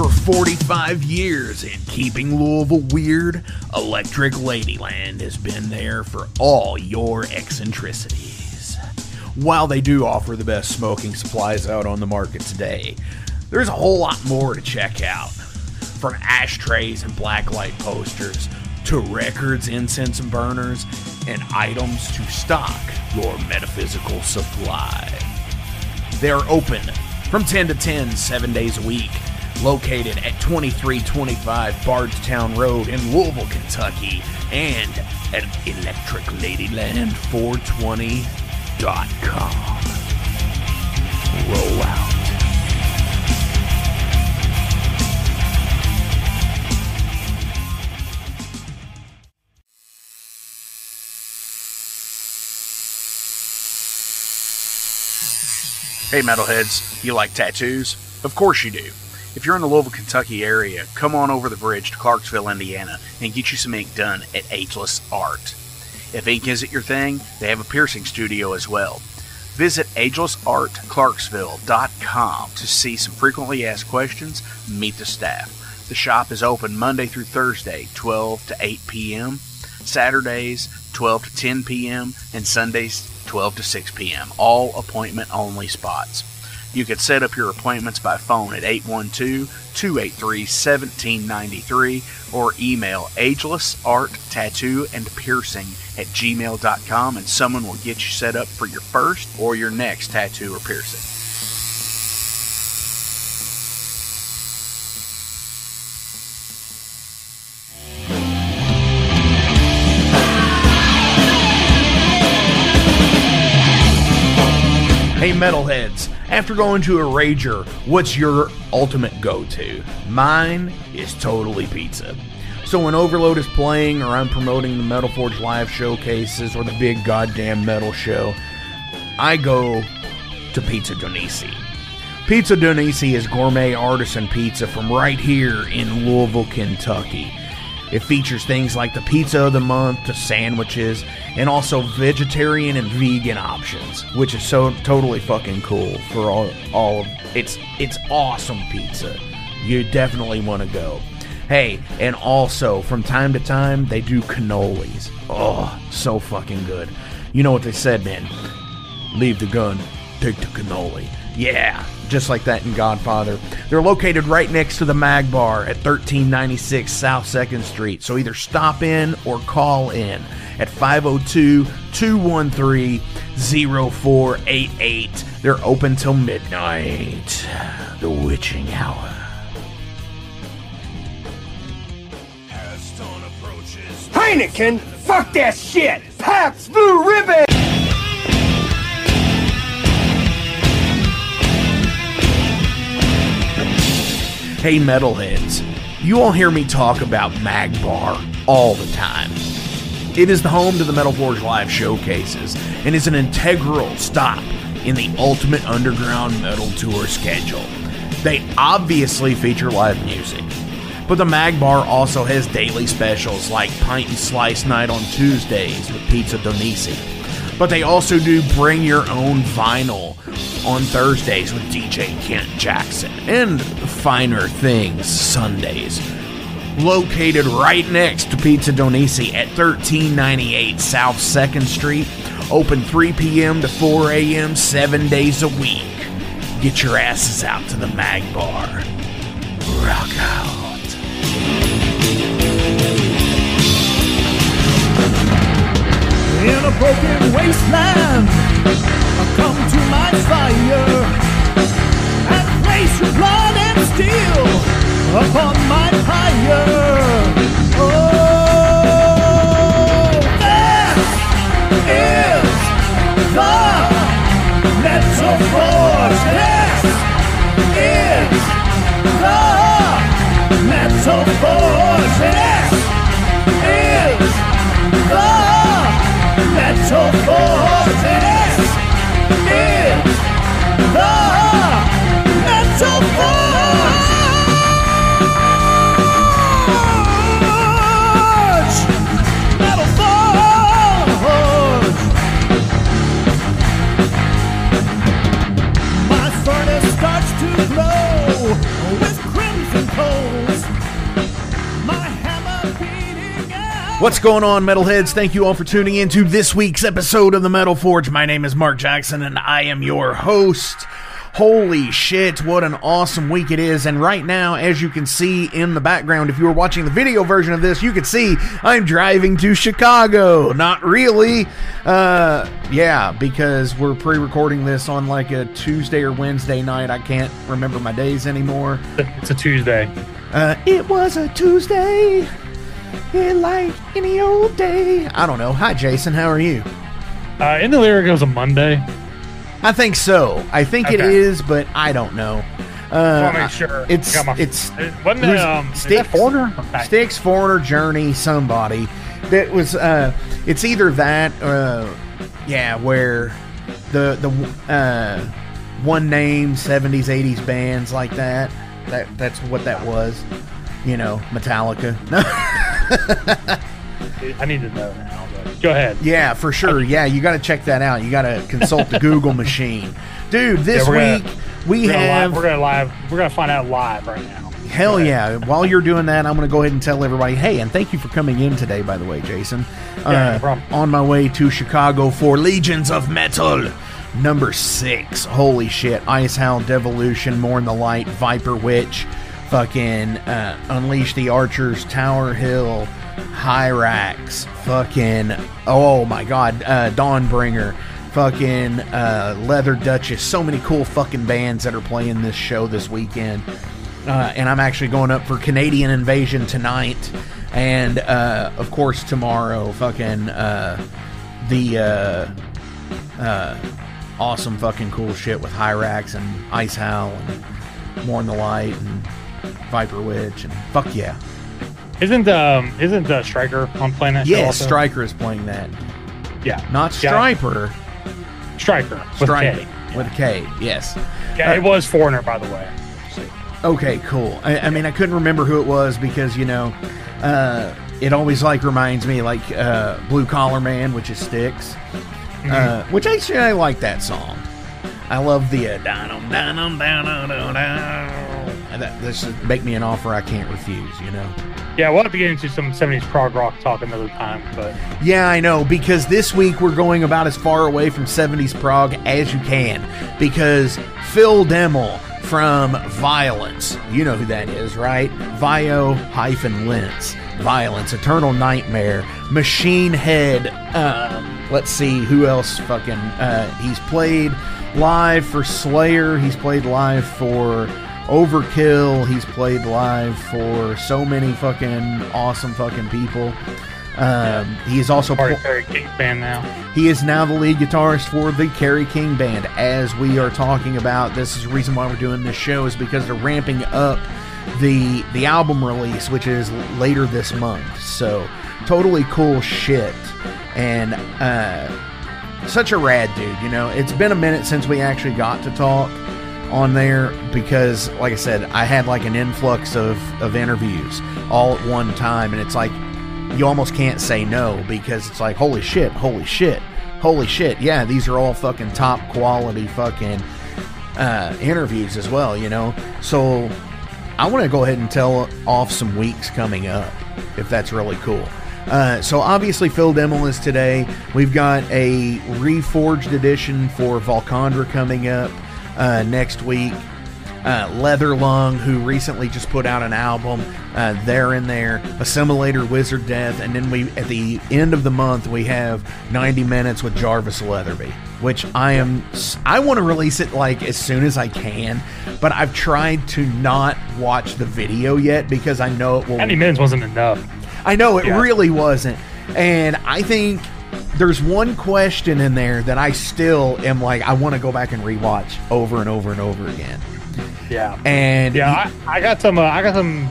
For 45 years in keeping Louisville weird, Electric Ladyland has been there for all your eccentricities. While they do offer the best smoking supplies out on the market today, there's a whole lot more to check out. From ashtrays and blacklight posters to records, incense, and burners, and items to stock your metaphysical supply. They're open from 10 to 10, seven days a week. Located at 2325 Bardstown Road in Louisville, Kentucky, and at electricladyland420.com. Roll out. Hey, metalheads, you like tattoos? Of course you do. If you're in the Louisville, Kentucky area, come on over the bridge to Clarksville, Indiana, and get you some ink done at Ageless Art. If ink isn't your thing, they have a piercing studio as well. Visit agelessartclarksville.com to see some frequently asked questions, meet the staff. The shop is open Monday through Thursday, 12 to 8 p.m., Saturdays, 12 to 10 p.m., and Sundays, 12 to 6 p.m. All appointment only spots. You can set up your appointments by phone at 812 283 1793 or email agelessarttattoo and piercing at gmail.com and someone will get you set up for your first or your next tattoo or piercing. Hey, metalheads, after going to a Rager, what's your ultimate go to? Mine is totally pizza. So when Overload is playing, or I'm promoting the Metal Forge live showcases, or the big goddamn metal show, I go to Pizza Donisi. Pizza Donisi is gourmet artisan pizza from right here in Louisville, Kentucky. It features things like the pizza of the month the sandwiches and also vegetarian and vegan options, which is so totally fucking cool for all all of it's it's awesome pizza. You definitely want to go. Hey, and also from time to time they do cannolis. Oh, so fucking good. You know what they said, man? Leave the gun, take the cannoli. Yeah, just like that in Godfather. They're located right next to the Mag Bar at 1396 South 2nd Street. So either stop in or call in at 502 213 0488. They're open till midnight. The witching hour. Heineken? Fuck that shit! Pabst Blue Ribbon! Hey, metalheads, you all hear me talk about Magbar all the time. It is the home to the Metal Forge Live showcases and is an integral stop in the Ultimate Underground Metal Tour schedule. They obviously feature live music, but the Magbar also has daily specials like Pint and Slice Night on Tuesdays with Pizza Donisi. But they also do Bring Your Own Vinyl on Thursdays with DJ Kent Jackson and Finer Things Sundays. Located right next to Pizza Donisi at 1398 South 2nd Street, open 3 p.m. to 4 a.m. seven days a week. Get your asses out to the Mag Bar. Rock out. In a broken wasteland, I come to my fire and place your blood and steel upon my pyre. Oh, that is the metal forge. Metal force. What's going on, Metalheads? Thank you all for tuning in to this week's episode of the Metal Forge. My name is Mark Jackson, and I am your host. Holy shit, what an awesome week it is. And right now, as you can see in the background, if you were watching the video version of this, you could see I'm driving to Chicago. Not really. Uh, yeah, because we're pre recording this on like a Tuesday or Wednesday night. I can't remember my days anymore. It's a Tuesday. Uh, it was a Tuesday. It like any old day. I don't know. Hi, Jason. How are you? Uh, in the lyric, it was a Monday. I think so. I think it Okay. is, but I don't know. I Uh, want to make sure. it's my- it's it wasn't it, um, Styx? Foreigner? Okay. Styx, Foreigner, Journey, somebody that was. Uh, it's either that, uh, yeah, where the the uh, one name seventies, eighties bands like that. That that's what that was. You know, Metallica. I need to know now. But go ahead. Yeah, for sure. Yeah, you got to check that out. You got to consult the Google machine, dude. This Yeah, week gonna- we We're gonna, have live, we're gonna live. We're gonna find out live right now. hell yeah. While you're doing that, I'm going to go ahead and tell everybody, hey, and thank you for coming in today. By the way, Jason, Yeah, no uh, problem. on my way to Chicago for Legions of Metal. Number six. Holy shit. Ice Howl, Devolution, Mourn the Light, Viper Witch, fucking uh, Unleash the Archers, Tower Hill, Hyrax, fucking, oh my god, uh, Dawnbringer, fucking uh, Leather Duchess. So many cool fucking bands that are playing this show this weekend. Uh, and I'm actually going up for Canadian Invasion tonight, and uh, of course tomorrow. Fucking uh, the uh, uh, awesome fucking cool shit with Hyrax and Ice Howl and Mourn the Light and Viper Witch and fuck yeah, Isn't um isn't uh, Striker on playing that show? yeah. Striker is playing that, Yeah, not Yeah. Striper. Striker. With Striker K. with a K. Yes. Yeah, it was Foreigner, by the way. Okay, cool. I, I mean, I couldn't remember who it was because you know, uh, it always like reminds me like uh, Blue Collar Man, which is Styx, uh, which actually I like that song. I love the uh, That this make me an offer I can't refuse. You know. Yeah, we'll have to get into some '70s prog rock talk another time. But Yeah, I know, because this week we're going about as far away from 70s prog as you can. Because Phil Demmel from Vio-Lence, you know who that is, right? Vio hyphen Lentz. Vio-Lence, Eternal Nightmare, Machine Head. Uh, let's see who else fucking. Uh, he's played live for Slayer, he's played live for Overkill, he's played live for so many fucking awesome fucking people. Um, he is also part of Kerry King band now. he is now the lead guitarist for the Kerry King Band. As we are talking about, this is the reason why we're doing this show is because they're ramping up the the album release, which is later this month. So totally cool shit, and uh, such a rad dude. You know, it's been a minute since we actually got to talk on there because, like I said, I had like an influx of of interviews all at one time, and it's like you almost can't say no because it's like holy shit, holy shit, holy shit. Yeah, these are all fucking top quality fucking uh, interviews as well, you know. So I want to go ahead and tell off some weeks coming up if that's really cool. Uh, so obviously Phil Demmel is today. We've got a reforged edition for Volcandra coming up uh, next week. Uh, Leather Lung, who recently just put out an album, uh, they're in there. Assimilator, Wizard Death, and then we at the end of the month we have 90 minutes with Jarvis Leatherby, which I am I want to release it like as soon as I can, but I've tried to not watch the video yet because I know it will 90 minutes wasn't enough. I know it Yeah. really wasn't. And I think there's one question in there that I still am like, I want to go back and rewatch over and over and over again. Yeah. And Yeah, I, I got some. Uh, I got some.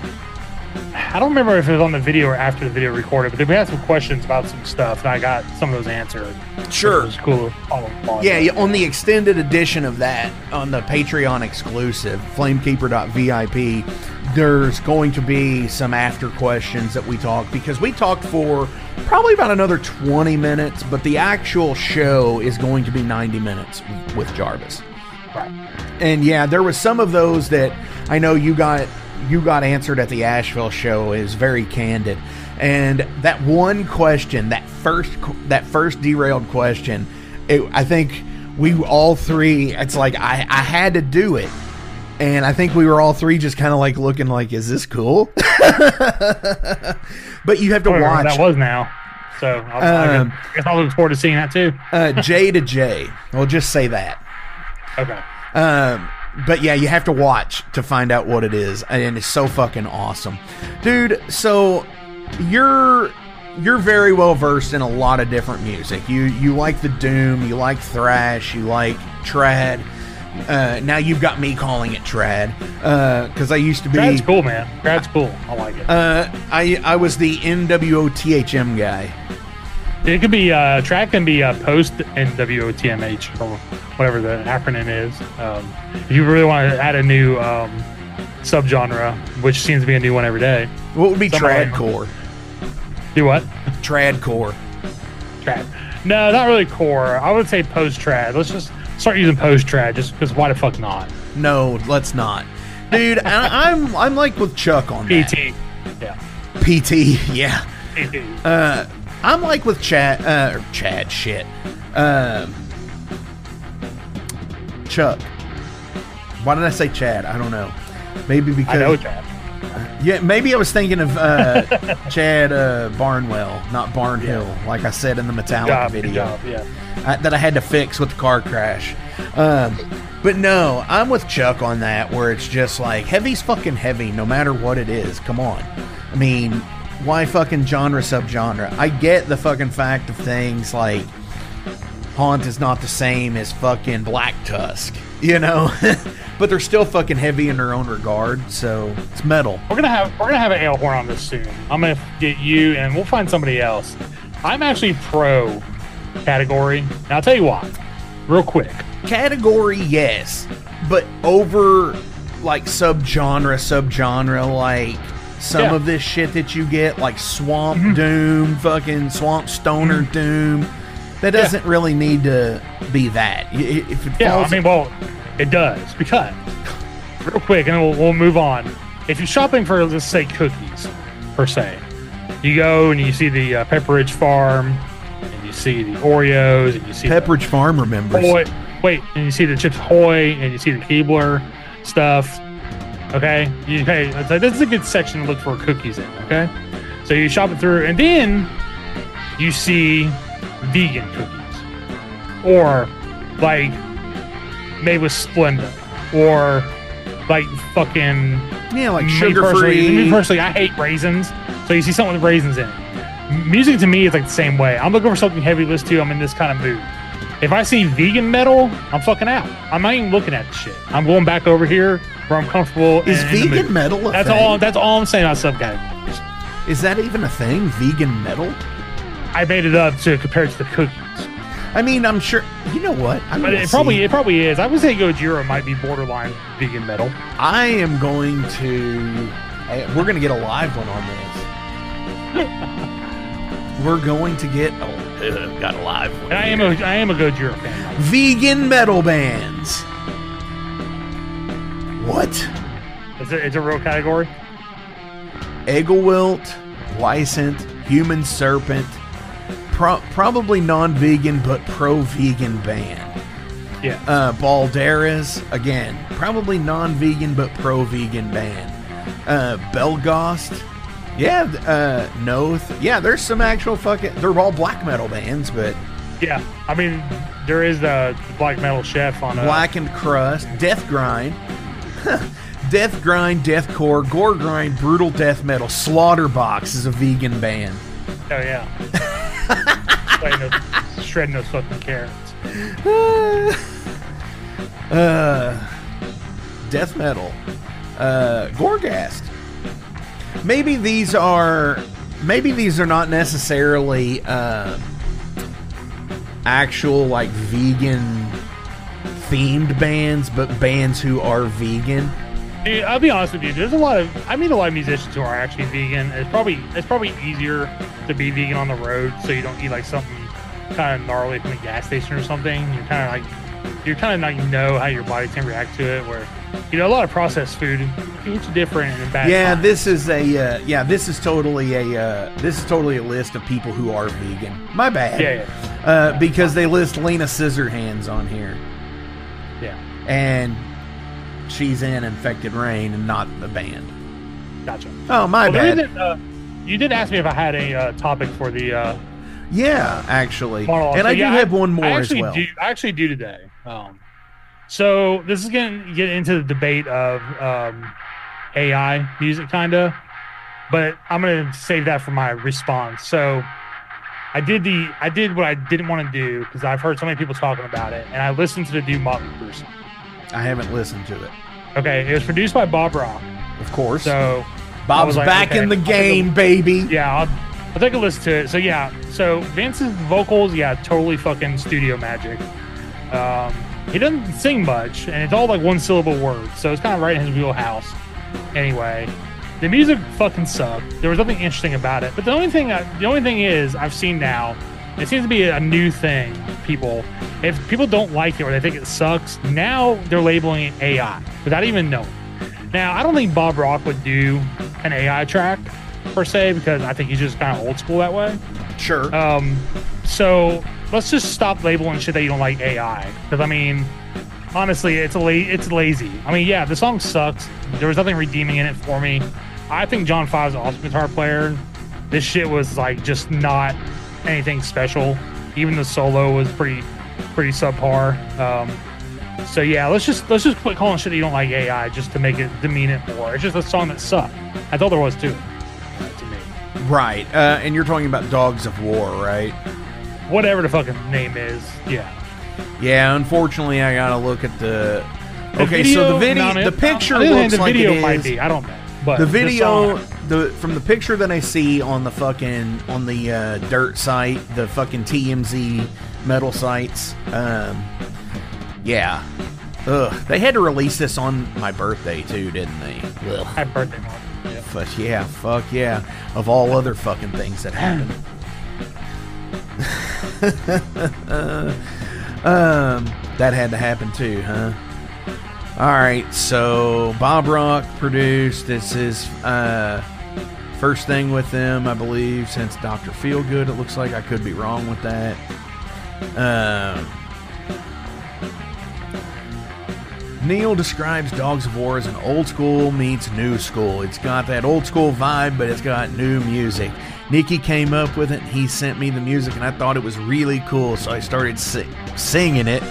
I don't remember if it was on the video or after the video recorded, but we had some questions about some stuff, and I got some of those answered. Sure. It was cool. All of them. Yeah, yeah, on the extended edition of that, on the Patreon exclusive, flamekeeper.vip, there's going to be some after questions that we talk because we talked for probably about another 20 minutes, but the actual show is going to be 90 minutes with Jarvis. Right. And yeah, there was some of those that I know you got you got answered at the Asheville show is very candid. And that one question, that first that first derailed question, it, I think we all three. It's like I I had to do it, and I think we were all three just kind of like looking like, is this cool? but you have to watch that was now. So I'll, I Um, guess- I guess I'll look forward to seeing that too. uh, J to J. We'll just say that. Okay. Um, but yeah, you have to watch to find out what it is, and it's so fucking awesome, dude. So you're you're very well versed in a lot of different music. You you like the doom, you like thrash, you like trad. Uh, now you've got me calling it trad because I used to be. Grad's cool, man. Grad's cool. I like it. Uh, I I was the NWOTHM guy. It could be uh, track can be uh, post NWOTMH or whatever the acronym is. Um, if you really want to add a new um, subgenre, which seems to be a new one every day, What would be tradcore? do what? Tradcore. Trad. No, not really core. I would say post trad. Let's just start using post trad, just because why the fuck not? No, let's not, dude. I, I'm I'm like with Chuck on that. PT. Yeah. PT, yeah. PT. Uh, I'm like with Chad, uh, or Chad, shit. Um, Chuck. Why did I say Chad? I don't know. Maybe because I know Trad. yeah, maybe I was thinking of uh, Chad uh, Barnwell, not Barnhill, like I said in the Metallica Job, video job. Yeah. uh, that I had to fix with the car crash. Um, but no, I'm with Chuck on that, where it's just like heavy's fucking heavy, no matter what it is. Come on, I mean, why fucking genre subgenre? I get the fucking fact of things like Haunt is not the same as fucking Black Tusk, you know, but they're still fucking heavy in their own regard. So it's metal. We're gonna have we're gonna have an Alehorn on this soon. I'm gonna get you, and we'll find somebody else. I'm actually pro category. Now I'll tell you why, real quick. category yes but over like subgenre subgenre like some Yeah. of this shit that you get like swamp doom fucking swamp stoner doom that doesn't really need to be that if it Yeah, I mean, well, it does because real quick, and we'll, we'll move on. If you're shopping for, let's say, cookies per se, you go and you see the uh, Pepperidge Farm, and you see the Oreos, and you see pepperidge farm remembers Hoy, wait, and you see the Chips Ahoy, and you see the Keebler stuff. Okay, you hey, it's like, this is a good section to look for cookies in. Okay, so you shop it through, and then you see vegan cookies, or like made with Splenda, or like fucking yeah like sugar personally- Me personally, I hate raisins. So you see something with raisins in it. Music to me is like the same way. I'm looking for something heavy to listen to. I'm in this kind of mood. If I see vegan metal, I'm fucking out. I'm not even looking at the shit. I'm going back over here where I'm comfortable. is vegan mood. metal a That's thing? all. That's all I'm saying about subcategories. is that even a thing vegan metal I made it up to compare it to the cookies, i mean i'm sure you know what I'm but it probably it probably is. I would say Gojira might be borderline vegan metal. I am going to. We're going to get a live one on this. we're going to get. Oh, got a live one. I am a I am a Gojira fan. vegan metal bands. What? It's a, it's a real category. Eggelwilt, Lysant, Human Serpent. Pro- probably non-vegan but pro-vegan band. Yeah. Uh, Balderas, again, probably non-vegan but pro-vegan band. Uh, Belgost, yeah, uh, Noth, yeah. There's some actual fucking. They're all black metal bands, but Yeah, I mean, there is the black metal chef on a Blackened Crust, Death Grind, Death Grind, Deathcore, Gore Grind, Brutal Death Metal, Slaughterbox is a vegan band. Oh yeah, Shredding those, shredding those fucking carrots. uh, death metal, uh, Gorgast. Maybe these are, maybe these are not necessarily uh, actual like vegan themed bands, but bands who are vegan. Dude, I'll be honest with you. There's a lot of I mean a lot of musicians who are actually vegan. It's probably it's probably easier to be vegan on the road, so you don't eat like something kind of gnarly from a gas station or something. You're kind of like you're kind of like know how your body can react to it. Where you know a lot of processed food, it's different and bad. Yeah, this is a uh, yeah. This is totally a uh, this is totally a list of people who are vegan. My bad. Yeah, yeah. Uh, because they list Lena Scissorhands on here, yeah. and she's in Infected Rain and not the band. Gotcha. Oh, my Well, bad. uh, you did ask me if I had a uh, topic for the uh, yeah, actually, monologue. and So, I do yeah, have one more I as actually well. Do, I actually do today. Um, so this is going to get into the debate of um, AI music, kind of, but I'm going to save that for my response. So I did the I did what I didn't want to do because I've heard so many people talking about it, and I listened to the new Motley Crue song. I haven't listened to it, Okay, it was produced by Bob Rock. of course. So Bob's like, back okay, in the I'll a- game, baby. yeah, I'll, I'll take a listen to it. So yeah, so Vince's vocals, yeah, totally fucking studio magic. Um, he doesn't sing much, and it's all like one syllable words, so it's kind of right in his wheelhouse. Anyway, the music fucking sucked. There was nothing interesting about it. But the only thing, I, the only thing is, I've seen now, it seems to be a new thing. People, if people don't like it or they think it sucks, now they're labeling it AI without even knowing. Now, I don't think Bob Rock would do an AI track per se because I think he's just kind of old school that way. Sure. Um, so let's just stop labeling shit that you don't like AI because I mean, honestly, it's a la- it's lazy. I mean, yeah, the song sucks. There was nothing redeeming in it for me. I think John Five's an awesome guitar player. This shit was like just not anything special. Even the solo was pretty pretty subpar. Um, so yeah, let's just let's just quit calling shit that you don't like AI just to make it demean it more. It's just a song that sucked. That's all there was to it. uh, To me, right. Uh, and you're talking about Dogs of War, right? whatever the fucking name is, yeah. Yeah. Unfortunately, I gotta look at the. The okay, so the video- video, the picture looks the like video it might be. I don't know, but the video the from the picture that I see on the fucking on the uh, dirt site, the fucking TMZ metal sites, um, yeah, ugh, they had to release this on my birthday too, didn't they? Ugh. happy birthday, Mark. Yeah. But yeah, fuck yeah, of all other fucking things that happened. um, that had to happen too, huh? All right, so Bob Rock produced. This is uh, first thing with them, I believe, since Doctor Feelgood. It looks like I could be wrong with that. Um, Neil describes Dogs of War as an old school meets new school. It's got that old school vibe, but it's got new music. Nikki came up with it, and he sent me the music, and I thought it was really cool, so I started si- singing it.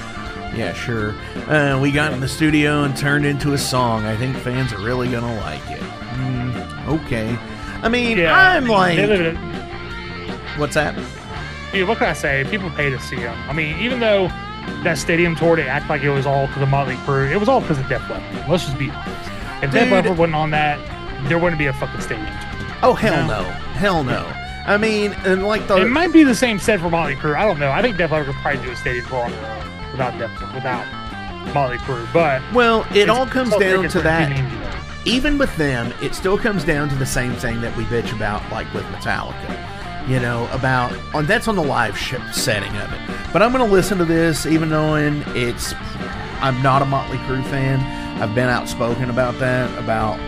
Yeah, sure. Uh, we got in the studio and turned into a song. I think fans are really gonna like it. Mm, okay. I mean, Yeah, I'm like, what's that? dude, what can I say? People pay to see them. I mean, even though that stadium tour, they act like it was all because of Motley Crue. It was all because of Def Leppard. Let's just be honest. If Def Dude. Leppard wasn't on that, there wouldn't be a fucking stadium tour. Oh hell No. no, hell no. I mean, and like the It might be the same said for Motley Crue. I don't know. I think Def Leppard could probably do a stadium tour on their own without Def, without Motley Crue. But well, it all comes down to that. two names, you know. even with them, it still comes down to the same thing that we bitch about, like with Metallica. You know, about on that's on the live sh- setting of it. But I'm going to listen to this, even knowing it's. I'm not a Motley Crue fan. I've been outspoken about that. About,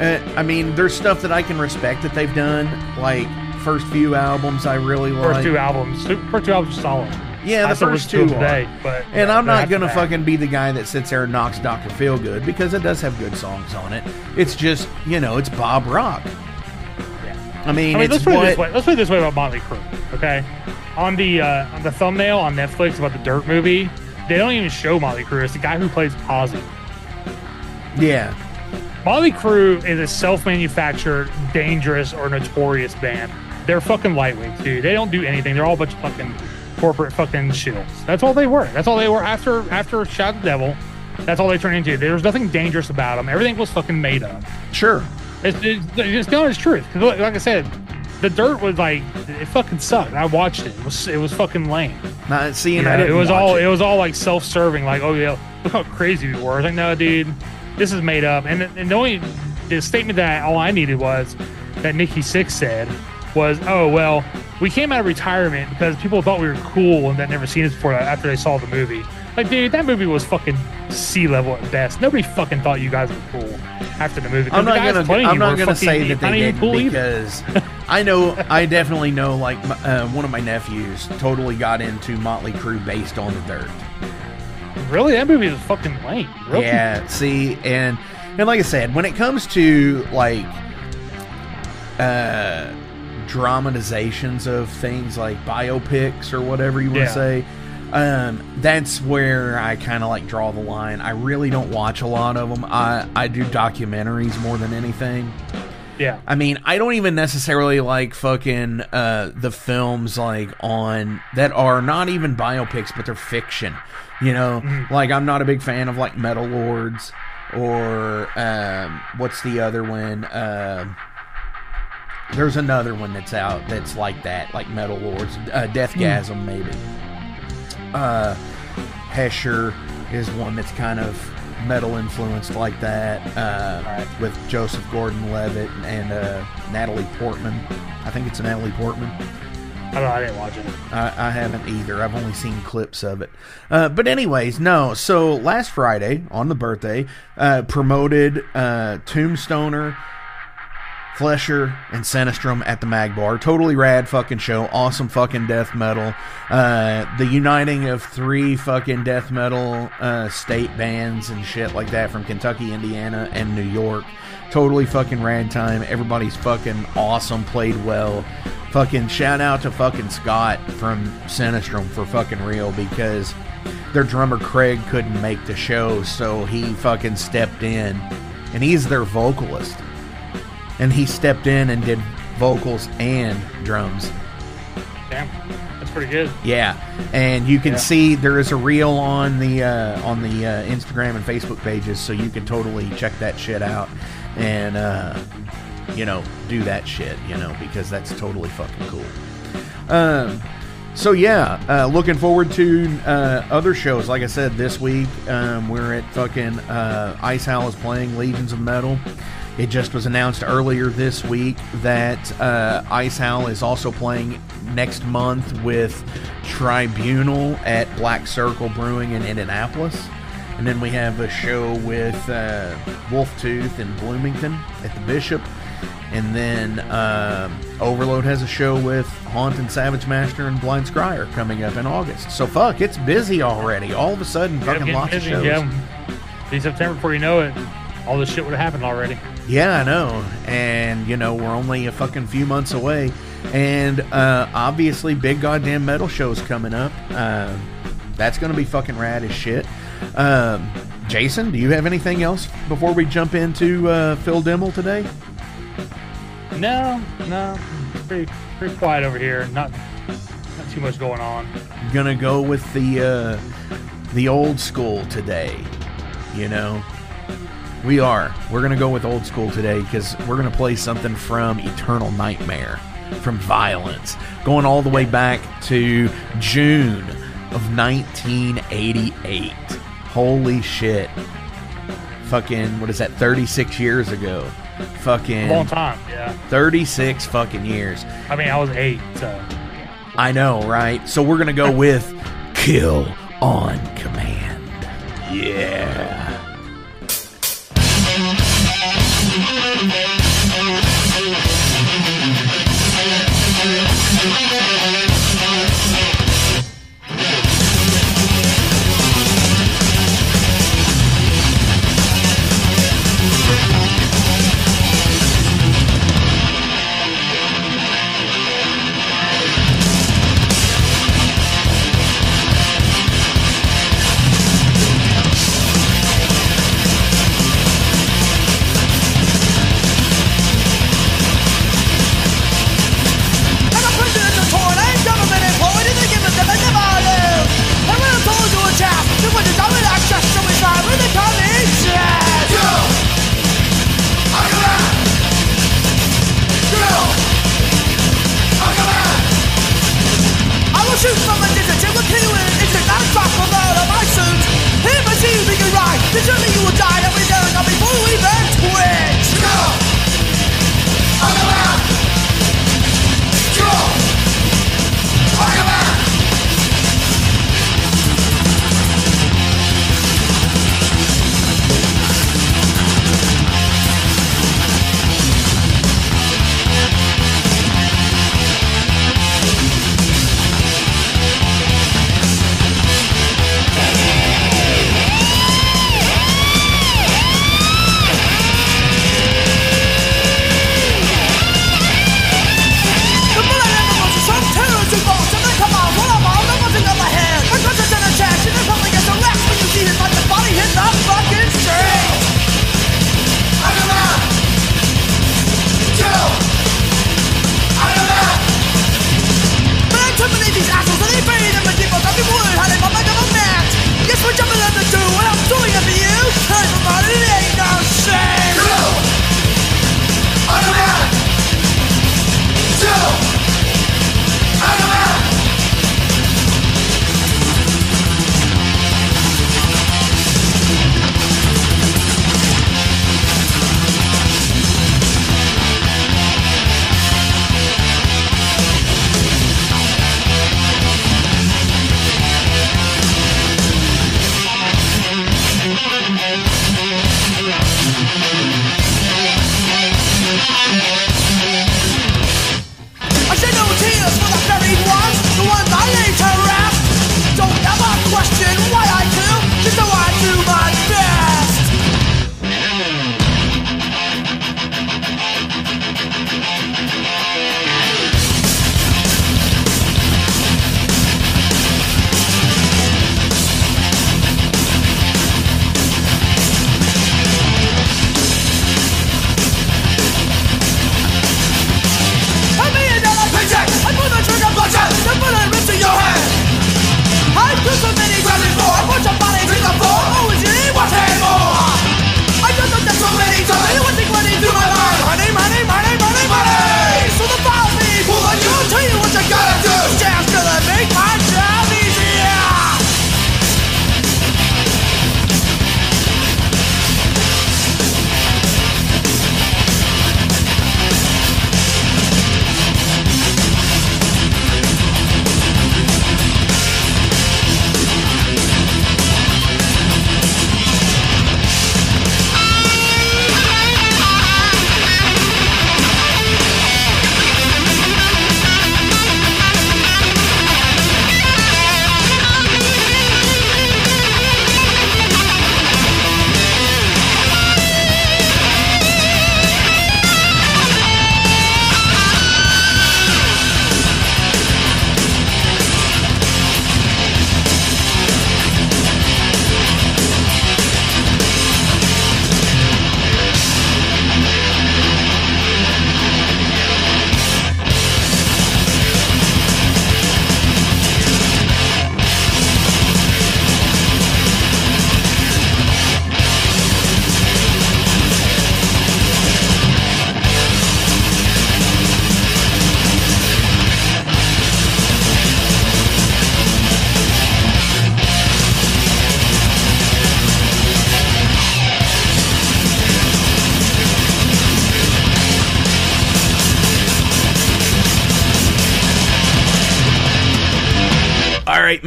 uh, I mean, there's stuff that I can respect that they've done. Like first few albums, I really like. First two albums, first two albums are solid. Yeah, the I first two to them are. but And yeah, I'm not gonna fucking be the guy that sits there and knocks Doctor Feelgood because it does have good songs on it. It's just you know it's Bob Rock. Yeah. I mean, I mean, let's put it this way. Let's put it this way about Motley Crue. Okay, on the uh, on the thumbnail on Netflix about the Dirt movie, they don't even show Motley Crue. It's the guy who plays Ozzy. yeah. Motley Crue is a self-manufactured, dangerous or notorious band. They're fucking lightweight, too. They don't do anything. They're all a bunch of fucking corporate fucking shills. That's all they were. That's all they were after after Shout at the Devil. That's all they turned into. There was nothing dangerous about them. Everything was fucking made up. Sure. It's, it's, it's the honest truth. 'Cause like like I said, the dirt was like it fucking sucked. I watched it. It was it was fucking lame. Not seeing I it was all it. it was all like self-serving. Like oh yeah, look how crazy we were. I was like no, dude, this is made up. And, and the only the statement that all I needed was that Nikki Sixx said was oh well we came out of retirement because people thought we were cool and that never seen us before after they saw the movie. Like, dude, that movie was fucking sea level at best. Nobody fucking thought you guys were cool after the movie. I'm not gonna. I'm not gonna say that they did cool because I know. I definitely know. Like uh, one of my nephews totally got into Motley Crue based on the Dirt. Really, that movie is fucking lame. Really? Yeah. See, and and like I said, when it comes to like uh dramatizations of things like biopics or whatever you want Yeah. to say. Um, that's where I kind of like draw the line. I really don't watch a lot of them. I I do documentaries more than anything. Yeah. I mean, I don't even necessarily like fucking uh, the films like on that are not even biopics, but they're fiction. You know, like I'm not a big fan of like Metal Lords or um, what's the other one? Uh, there's another one that's out that's like that, like Metal Lords, uh, Deathgasm maybe. Uh, Hesher is one that's kind of metal influenced like that, uh, with Joseph Gordon-Levitt and uh, Natalie Portman. I think it's Natalie Portman. I don't know. I didn't watch it. I, I haven't either. I've only seen clips of it. Uh, but anyways, no. So last Friday on the birthday, uh, promoted uh, Tombstoner, Flesher, and Sinistrom at the Mag Bar. Totally rad fucking show. Awesome fucking death metal. Uh, the uniting of three fucking death metal uh, state bands and shit like that from Kentucky, Indiana, and New York. Totally fucking rad time. Everybody's fucking awesome. Played well. Fucking shout out to fucking Scott from Sinistrom for fucking real because their drummer Craig couldn't make the show, so he fucking stepped in, and he's their vocalist and he stepped in and did vocals and drums. Damn, that's pretty good. Yeah, and you can Yeah. see there is a reel on the uh, on the uh, Instagram and Facebook pages, so you can totally check that shit out and uh, you know do that shit, you know, because that's totally fucking cool. Um, so yeah, uh, looking forward to uh, other shows. Like I said, this week um, we're at fucking uh, Ice Howl is playing Legions of Metal. It just was announced earlier this week that uh, Ice Howl is also playing next month with Tribunal at Black Circle Brewing in Indianapolis. And then we have a show with uh, Wolf Tooth in Bloomington at the Bishop. And then um, Overload has a show with Haunt and Savage Master and Blind Scryer coming up in August. So fuck, it's busy already. All of a sudden, fucking lots busy, of shows. Yeah. Be September before you know it. All this shit would have happened already. Yeah, I know. And, you know, we're only a fucking few months away. And uh, obviously, big goddamn metal shows coming up. Uh, that's going to be fucking rad as shit. Um, Jason, do you have anything else before we jump into uh, Phil Demmel today? No, no, pretty pretty quiet over here. Not not too much going on. Gonna go with the uh, the old school today. You know, we are. We're gonna go with old school today because we're gonna play something from Eternal Nightmare, from Vio-Lence, going all the way back to June of 1988. Holy shit! Fucking what is that? 36 years ago. Fucking Long time. Yeah. 36 fucking years. I mean, I was eight, so I know, right? So we're gonna go with Kill on Command. Yeah.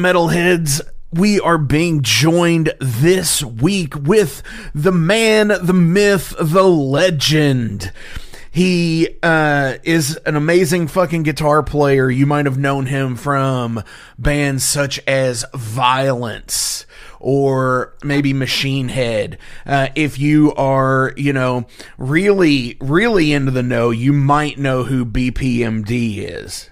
Metalheads. We are being joined this week with the man, the myth, the legend. He uh, is an amazing fucking guitar player. You might have known him from bands such as Vio-Lence or maybe Machine Head. Uh, if you are, you know, really, really into the know, you might know who BPMD is.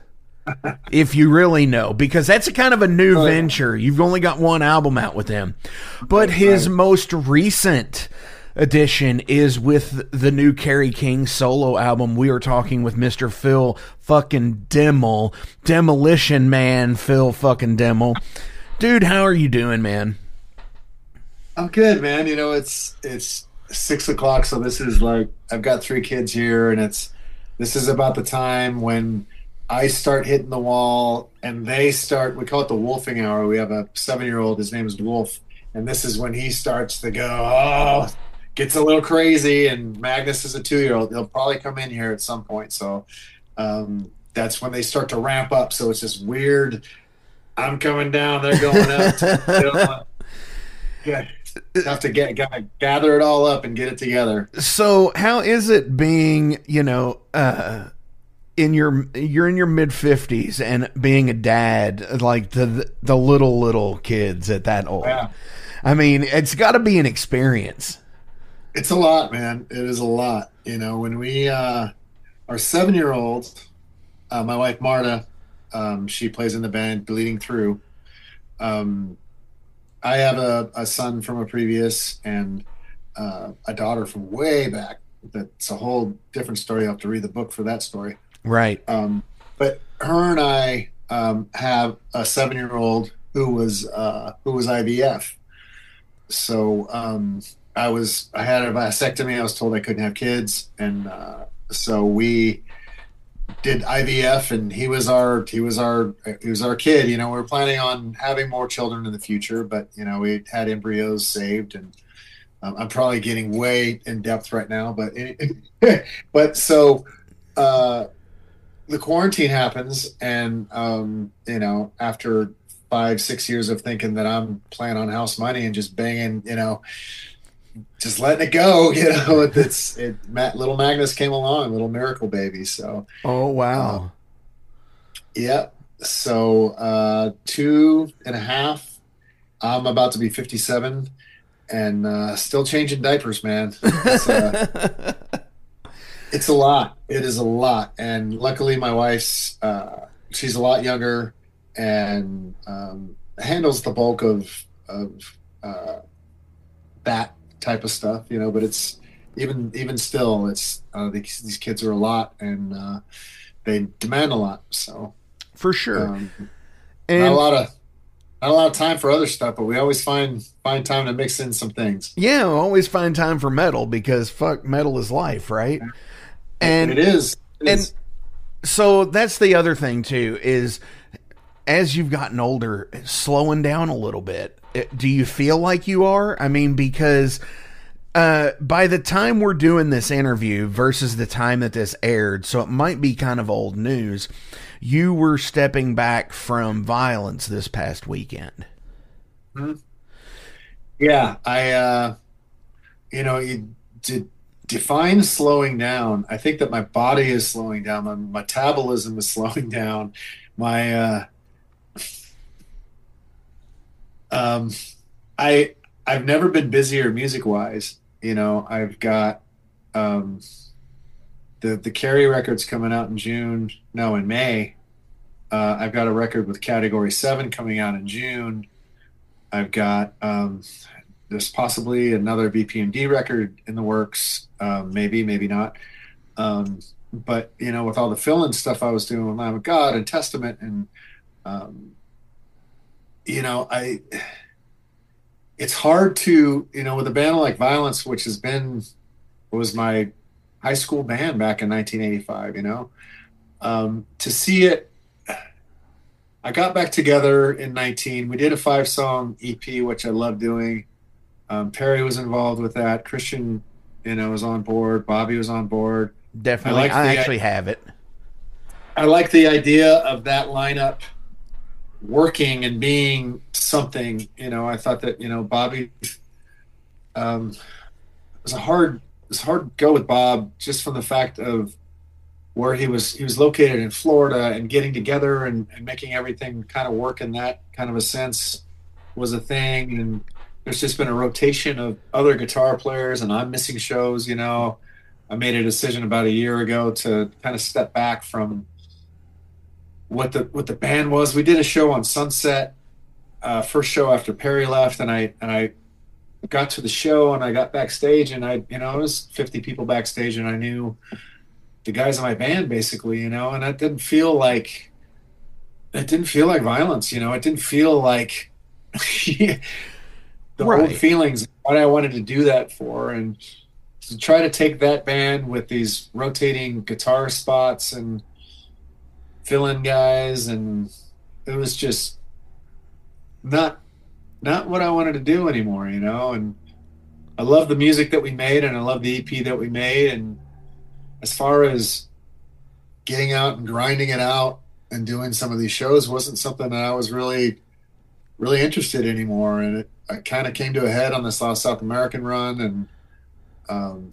If you really know, because that's a kind of a new oh, venture. You've only got one album out with him. But his most recent edition is with the new Kerry King solo album. We are talking with Mr. Phil fucking Demmel, Demolition Man Phil fucking Demmel. Dude, how are you doing, man? I'm good, man. You know, it's it's six o'clock, so this is like I've got three kids here, and it's this is about the time when I start hitting the wall, and they start. We call it the wolfing hour. We have a seven-year-old. His name is Wolf, and this is when he starts to go. Oh, gets a little crazy. And Magnus is a two-year-old. He'll probably come in here at some point. So um, that's when they start to ramp up. So it's just weird. I'm coming down. They're going up. yeah, have to get, get gather it all up and get it together. So, how is it being, you know, uh, in your you're in your mid fifties and being a dad, like the the little little kids at that old? Yeah. I mean, it's got to be an experience. It's a lot, man. It is a lot. You know, when we uh, our seven year old, uh, my wife Marta, um, she plays in the band Bleeding Through. Um, I have a, a son from a previous and uh, a daughter from way back. That's a whole different story. I have to read the book for that story. Right. Um, but her and I um, have a seven-year-old who was uh, who was IVF. So um, I was I had a vasectomy. I was told I couldn't have kids, and uh, so we did IVF, and he was our he was our he was our kid. You know, we were planning on having more children in the future, but you know, we had embryos saved, and um, I'm probably getting way in depth right now, but but so uh, the quarantine happens, and um, you know, after five six years of thinking that I'm playing on house money and just banging, you know just letting it go, you know. It's it. Matt, little Magnus came along, little miracle baby. So. Oh wow. Uh, yep. So uh, two and a half. I'm about to be 57, and uh, still changing diapers, man. It's, a lot. It is a lot, and luckily my wife's uh, she's a lot younger and um, handles the bulk of of uh, that type of stuff, you know. But it's even even still, it's uh, these, these kids are a lot and uh, they demand a lot. So for sure, um, and not a lot of not a lot of time for other stuff, but we always find find time to mix in some things. yeah, always find time for metal because fuck, metal is life, right? And it is. It and is. so that's the other thing too is as you've gotten older slowing down a little bit do you feel like you are i mean because uh, by the time we're doing this interview versus the time that this aired so it might be kind of old news you were stepping back from Vio-Lence this past weekend Yeah, I, uh, you know, you de- define slowing down. I think that my body is slowing down. My metabolism is slowing down. My, uh, um, I, I've never been busier music wise. You know, I've got, um, the the Kerry records coming out in June. No, in May. Uh, I've got a record with Category Seven coming out in June. I've got um, there's possibly another BPMD record in the works. Um, maybe, maybe not. Um, but you know, with all the fill-in stuff I was doing with Lamb of God and Testament, and um, you know, I it's hard to you know with a band like Vio-Lence, which has been was my high school band back in 1985. You know, um, to see it I got back together in 19. We did a five song EP, which I love doing. Um, Perry was involved with that. Christian, you know, was on board. Bobby was on board. definitely I i actually have it I like the idea of that lineup working and being something. You know, I thought that you know Bobby. Um, it was a hard it was hard to go with Bob just from the fact of where he was he was located in Florida and getting together and, and making everything kind of work in that kind of a sense was a thing and there's just been a rotation of other guitar players and I'm missing shows, you know. I made a decision about a year ago to kind of step back from what the what the band was. We did a show on Sunset, uh, first show after Perry left, and I and I got to the show and I got backstage and I you know it was 50 people backstage and I knew the guys in my band basically, you know, and it didn't feel like it didn't feel like Vio-Lence, you know. It didn't feel like the Right. old feelings what I wanted to do that for and to try to take that band with these rotating guitar spots and fill-in guys and it was just not not what I wanted to do anymore, you know, and I love the music that we made and I love the EP that we made and as far as getting out and grinding it out and doing some of these shows wasn't something that I was really really interested anymore and it, kind of came to a head on this last South American run and um,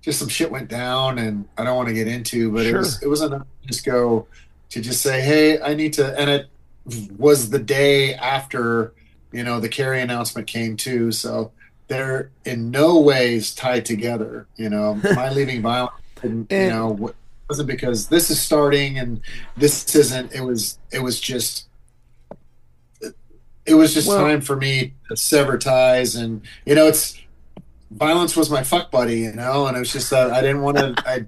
just some shit went down and I don't want to get into but it was it was enough to just go to just say hey I need to and it was the day after you know the Kerry announcement came too so they're in no ways tied together you know? My leaving Vio-Lence didn't, you know wa- wasn't because this is starting and this isn't it was it was just it was just Well- time for me to sever ties and you know it's Vio-Lence was my fuck buddy you know and it was just that i didn't want to i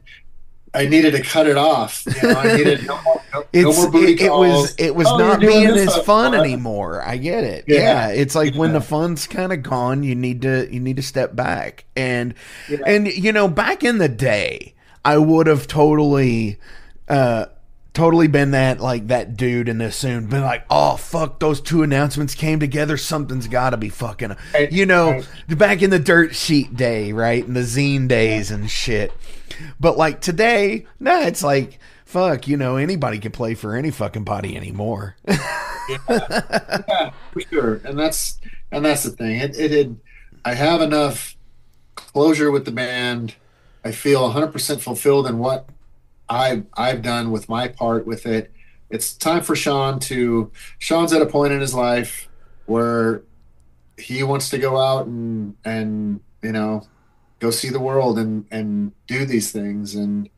i needed to cut it off you know i needed no more, no, no more booty it, it was it was Oh, not being as fun Uh, anymore. I get it. Yeah, Yeah. it's like when the fun's kind of gone, you need to you need to step back. And Yeah. and you know, back in the day, I would have totally uh totally been that like that dude and soon been like, oh fuck, those two announcements came together. Something's got to be fucking. Right, You know, right. back in the dirt sheet day, right, and the zine days and shit. But like today, nah, it's like fuck. You know, anybody can play for any fucking body anymore. yeah, for sure. And that's and that's the thing. It it had, I have enough closure with the band. I feel 100% fulfilled in what I I've done with my part with it. It's time for Sean to Sean's at a point in his life where he wants to go out and and you know go see the world and and do these things and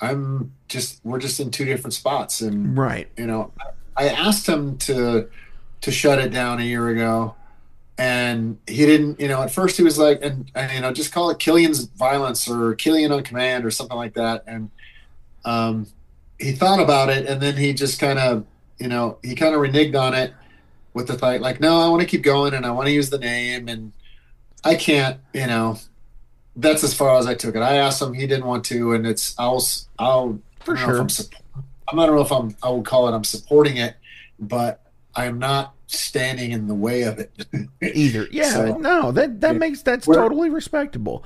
I'm just we're just in two different spots and right. you know i asked him to to shut it down a year ago and he didn't you know at first he was like and, and you know just call it killian's Vio-Lence or killian on command or something like that and um he thought about it and then he just kind of you know he kind of reneged on it with the thought like no i want to keep going and i want to use the name and i can't you know that's as far as i took it i asked him he didn't want to and it's i'll I'll For I don't know if sure. I'm, I'm not know if I'm I would call it I'm supporting it, but I'm not standing in the way of it. Either. Yeah. So- no, that that Yeah. makes that's totally respectable.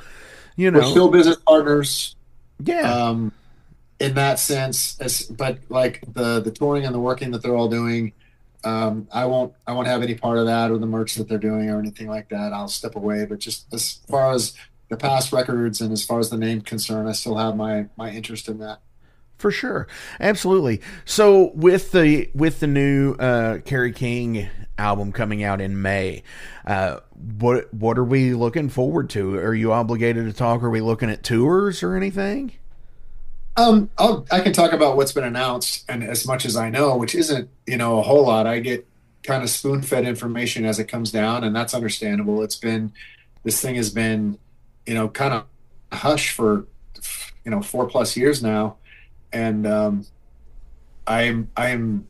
You We're know. still business partners, yeah. um, in that sense. As, but like the the touring and the working that they're all doing, um, I won't I won't have any part of that or the merch that they're doing or anything like that. I'll step away. But just as far as the past records and as far as the name concerned, I still have my my interest in that. For sure, absolutely. So with the with the new uh, Kerry King album coming out in May, uh, what what are we looking forward to? Are you obligated to talk? Are we looking at tours or anything? Um, I'll, I can talk about what's been announced and as much as I know, which isn't, you know, a whole lot. I get kind of spoon fed information as it comes down, and that's understandable. It's been, this thing has been, you know, kind of hush for, you know, four plus years now. And, um, I'm, I'm,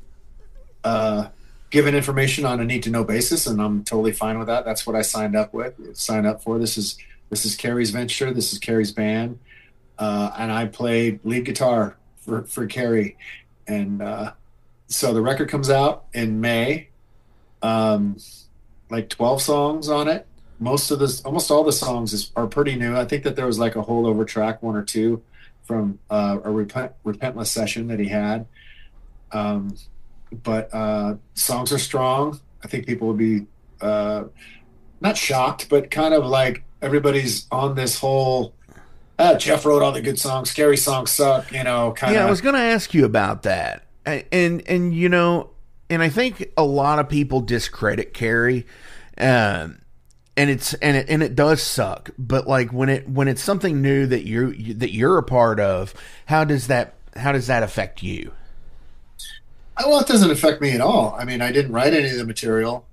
uh, given information on a need to know basis, and I'm totally fine with that. That's what I signed up with, signed up for. This is, this is Kerry's venture. This is Kerry's band uh, and I played lead guitar for for Kerry, and uh, so the record comes out in May. Um, like twelve songs on it. Most of this, almost all the songs is, are pretty new. I think that there was like a holdover track, one or two, from uh, a repent, repentless session that he had. Um, but uh, songs are strong. I think people would be uh, not shocked, but kind of like everybody's on this whole. Uh, Jeff wrote all the good songs. Scary songs suck. You know, kind of. Yeah, I was going to ask you about that, and and you know, and I think a lot of people discredit Kerry, um, and it's and it and it does suck. But like when it when it's something new that you that you're a part of, how does that how does that affect you? Well, it doesn't affect me at all. I mean, I didn't write any of the material.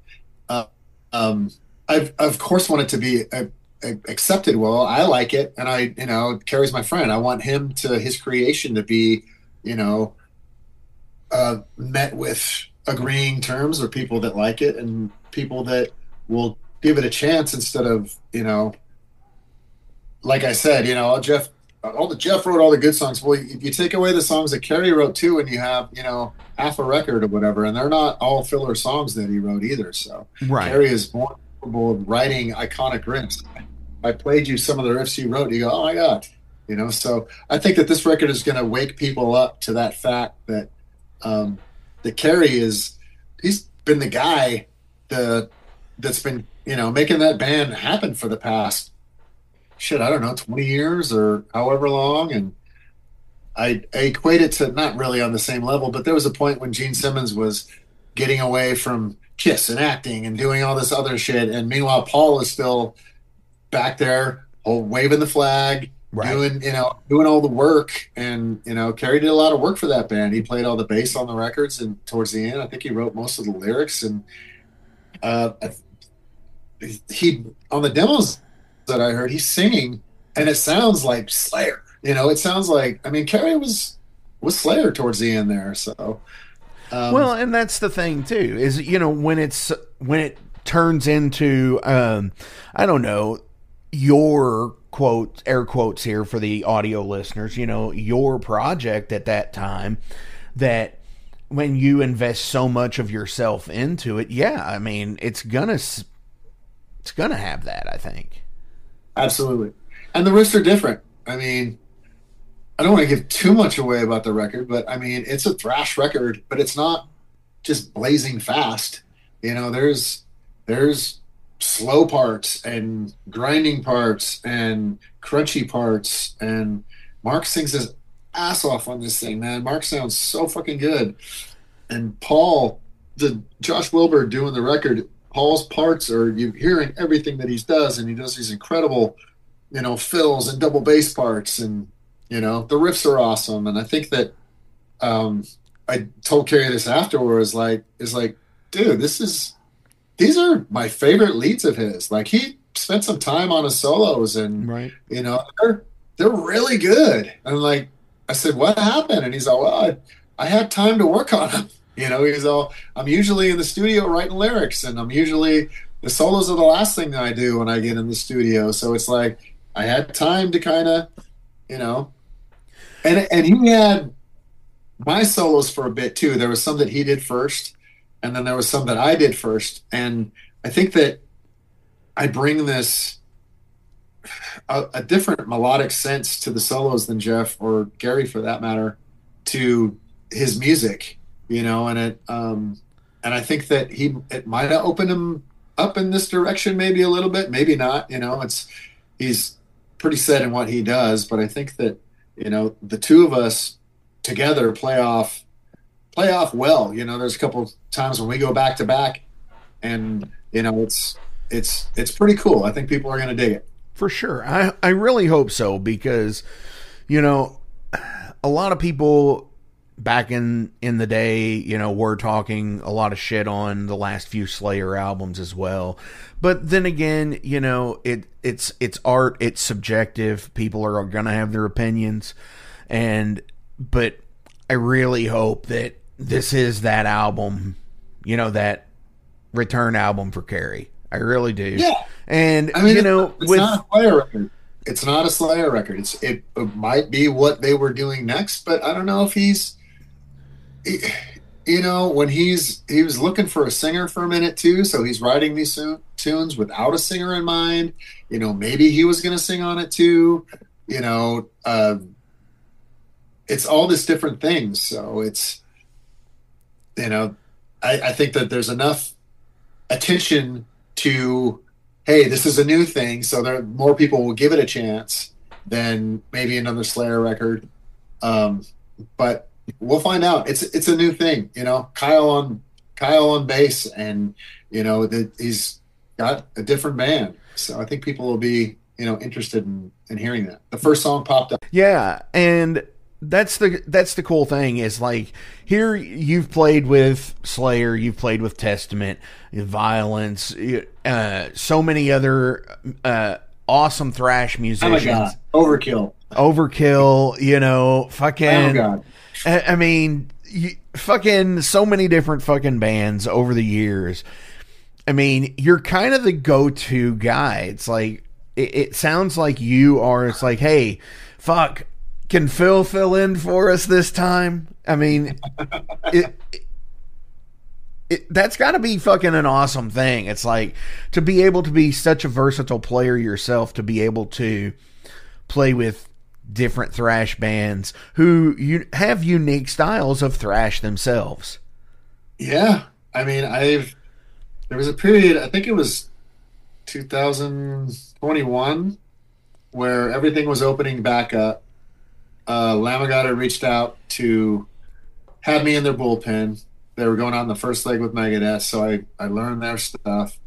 Uh, um, I've of course want it to be accepted well. I like it, and I, you know, Kerry's my friend. I want him to his creation to be, you know, uh, met with agreeing terms or people that like it and people that will give it a chance instead of, you know, like I said, you know, Jeff, all the Jeff wrote all the good songs. Well, if you take away the songs that Kerry wrote too, and you have, you know, half a record or whatever, and they're not all filler songs that he wrote either. So Right. Kerry is more capable of writing iconic riffs. I played you some of the riffs he wrote, you go, oh my god, you know. So I think that this record is going to wake people up to that fact that um, that Kerry is he's been the guy the that's been you know making that band happen for the past shit I don't know twenty years or however long, and I, I equate it to not really on the same level, but there was a point when Gene Simmons was getting away from Kiss and acting and doing all this other shit, and meanwhile Paul is still back there, waving the flag, Right. doing you know doing all the work, and you know Kerry did a lot of work for that band. He played all the bass on the records, and towards the end, I think he wrote most of the lyrics, and uh, he on the demos that I heard, he's singing, and it sounds like Slayer. You know, it sounds like I mean Kerry was was Slayer towards the end there, so. Um, well, and that's the thing too is you know when it's when it turns into um, I don't know your quote air quotes here for the audio listeners. You know your project at that time that when you invest so much of yourself into it, yeah, I mean it's gonna it's gonna have that. I think. Absolutely. And the risks are different. I mean, I don't want to give too much away about the record, but I mean, it's a thrash record, but it's not just blazing fast. You know, there's there's slow parts and grinding parts and crunchy parts and Mark sings his ass off on this thing, man. Mark sounds so fucking good. And Paul, the Josh Wilbur doing the record, Paul's parts are you hearing everything that he does, and he does these incredible, you know, fills and double bass parts, and you know the riffs are awesome. And I think that um, I told Kerry this afterwards, like, is like, dude, this is these are my favorite leads of his. Like he spent some time on his solos, and Right. you know they're they're really good. And like I said, what happened? And he's all, well, I, I had time to work on them. You know, he's all, I'm usually in the studio writing lyrics, and I'm usually the solos are the last thing that I do when I get in the studio. So it's like I had time to kind of, you know, and and he had my solos for a bit too. There was some that he did first, and then there was some that I did first. And I think that I bring this a, a different melodic sense to the solos than Jeff or Gary, for that matter, to his music. You know, and it um, and I think that he it might have opened him up in this direction, maybe a little bit, maybe not. You know, it's he's pretty set in what he does, but I think that you know the two of us together play off play off well. You know, there's a couple times when we go back to back, and you know it's it's it's pretty cool. I think people are going to dig it. For sure. I, I really hope so because, you know, a lot of people back in, in the day, you know, were talking a lot of shit on the last few Slayer albums as well. But then again, you know, it it's it's art, it's subjective. People are gonna have their opinions. And but I really hope that this is that album, you know, that return album for Kerry. I really do. Yeah. And I mean, you know, it's with not a Slayer record. It's not a Slayer record. It's it, it might be what they were doing next, but I don't know if he's. he- you know, when he's he was looking for a singer for a minute too, so he's writing these tu- tunes without a singer in mind. You know, maybe he was going to sing on it too. You know, uh, it's all this different things. So it's you know, I, I think that there's enough attention to, hey, this is a new thing, so there more people will give it a chance than maybe another Slayer record. Um, but we'll find out. It's it's a new thing, you know. Kyle on Kyle on bass, and you know that he's got a different band. So I think people will be you know interested in, in hearing that. The first song popped up. Yeah, and that's the that's the cool thing is like here you've played with Slayer, you've played with Testament, Vio-Lence, uh, so many other uh, awesome thrash Oh my musicians. god, Overkill. Overkill, you know, fucking. Oh god. I, I mean, you, fucking so many different fucking bands over the years. I mean, you're kind of the go-to guy. It's like it, it sounds like you are. It's like, hey, fuck, can Phil fill in for us this time? I mean, it, it, that's got to be fucking an awesome thing. It's like to be able to be such a versatile player yourself, to be able to play with different thrash bands who you have unique styles of thrash themselves. Yeah, I mean, I've there was a period. I think it was 2021 where everything was opening back up. Uh, Lamb of God reached out to have me in their bullpen. They were going on the first leg with Megadeth, so I, I learned their stuff.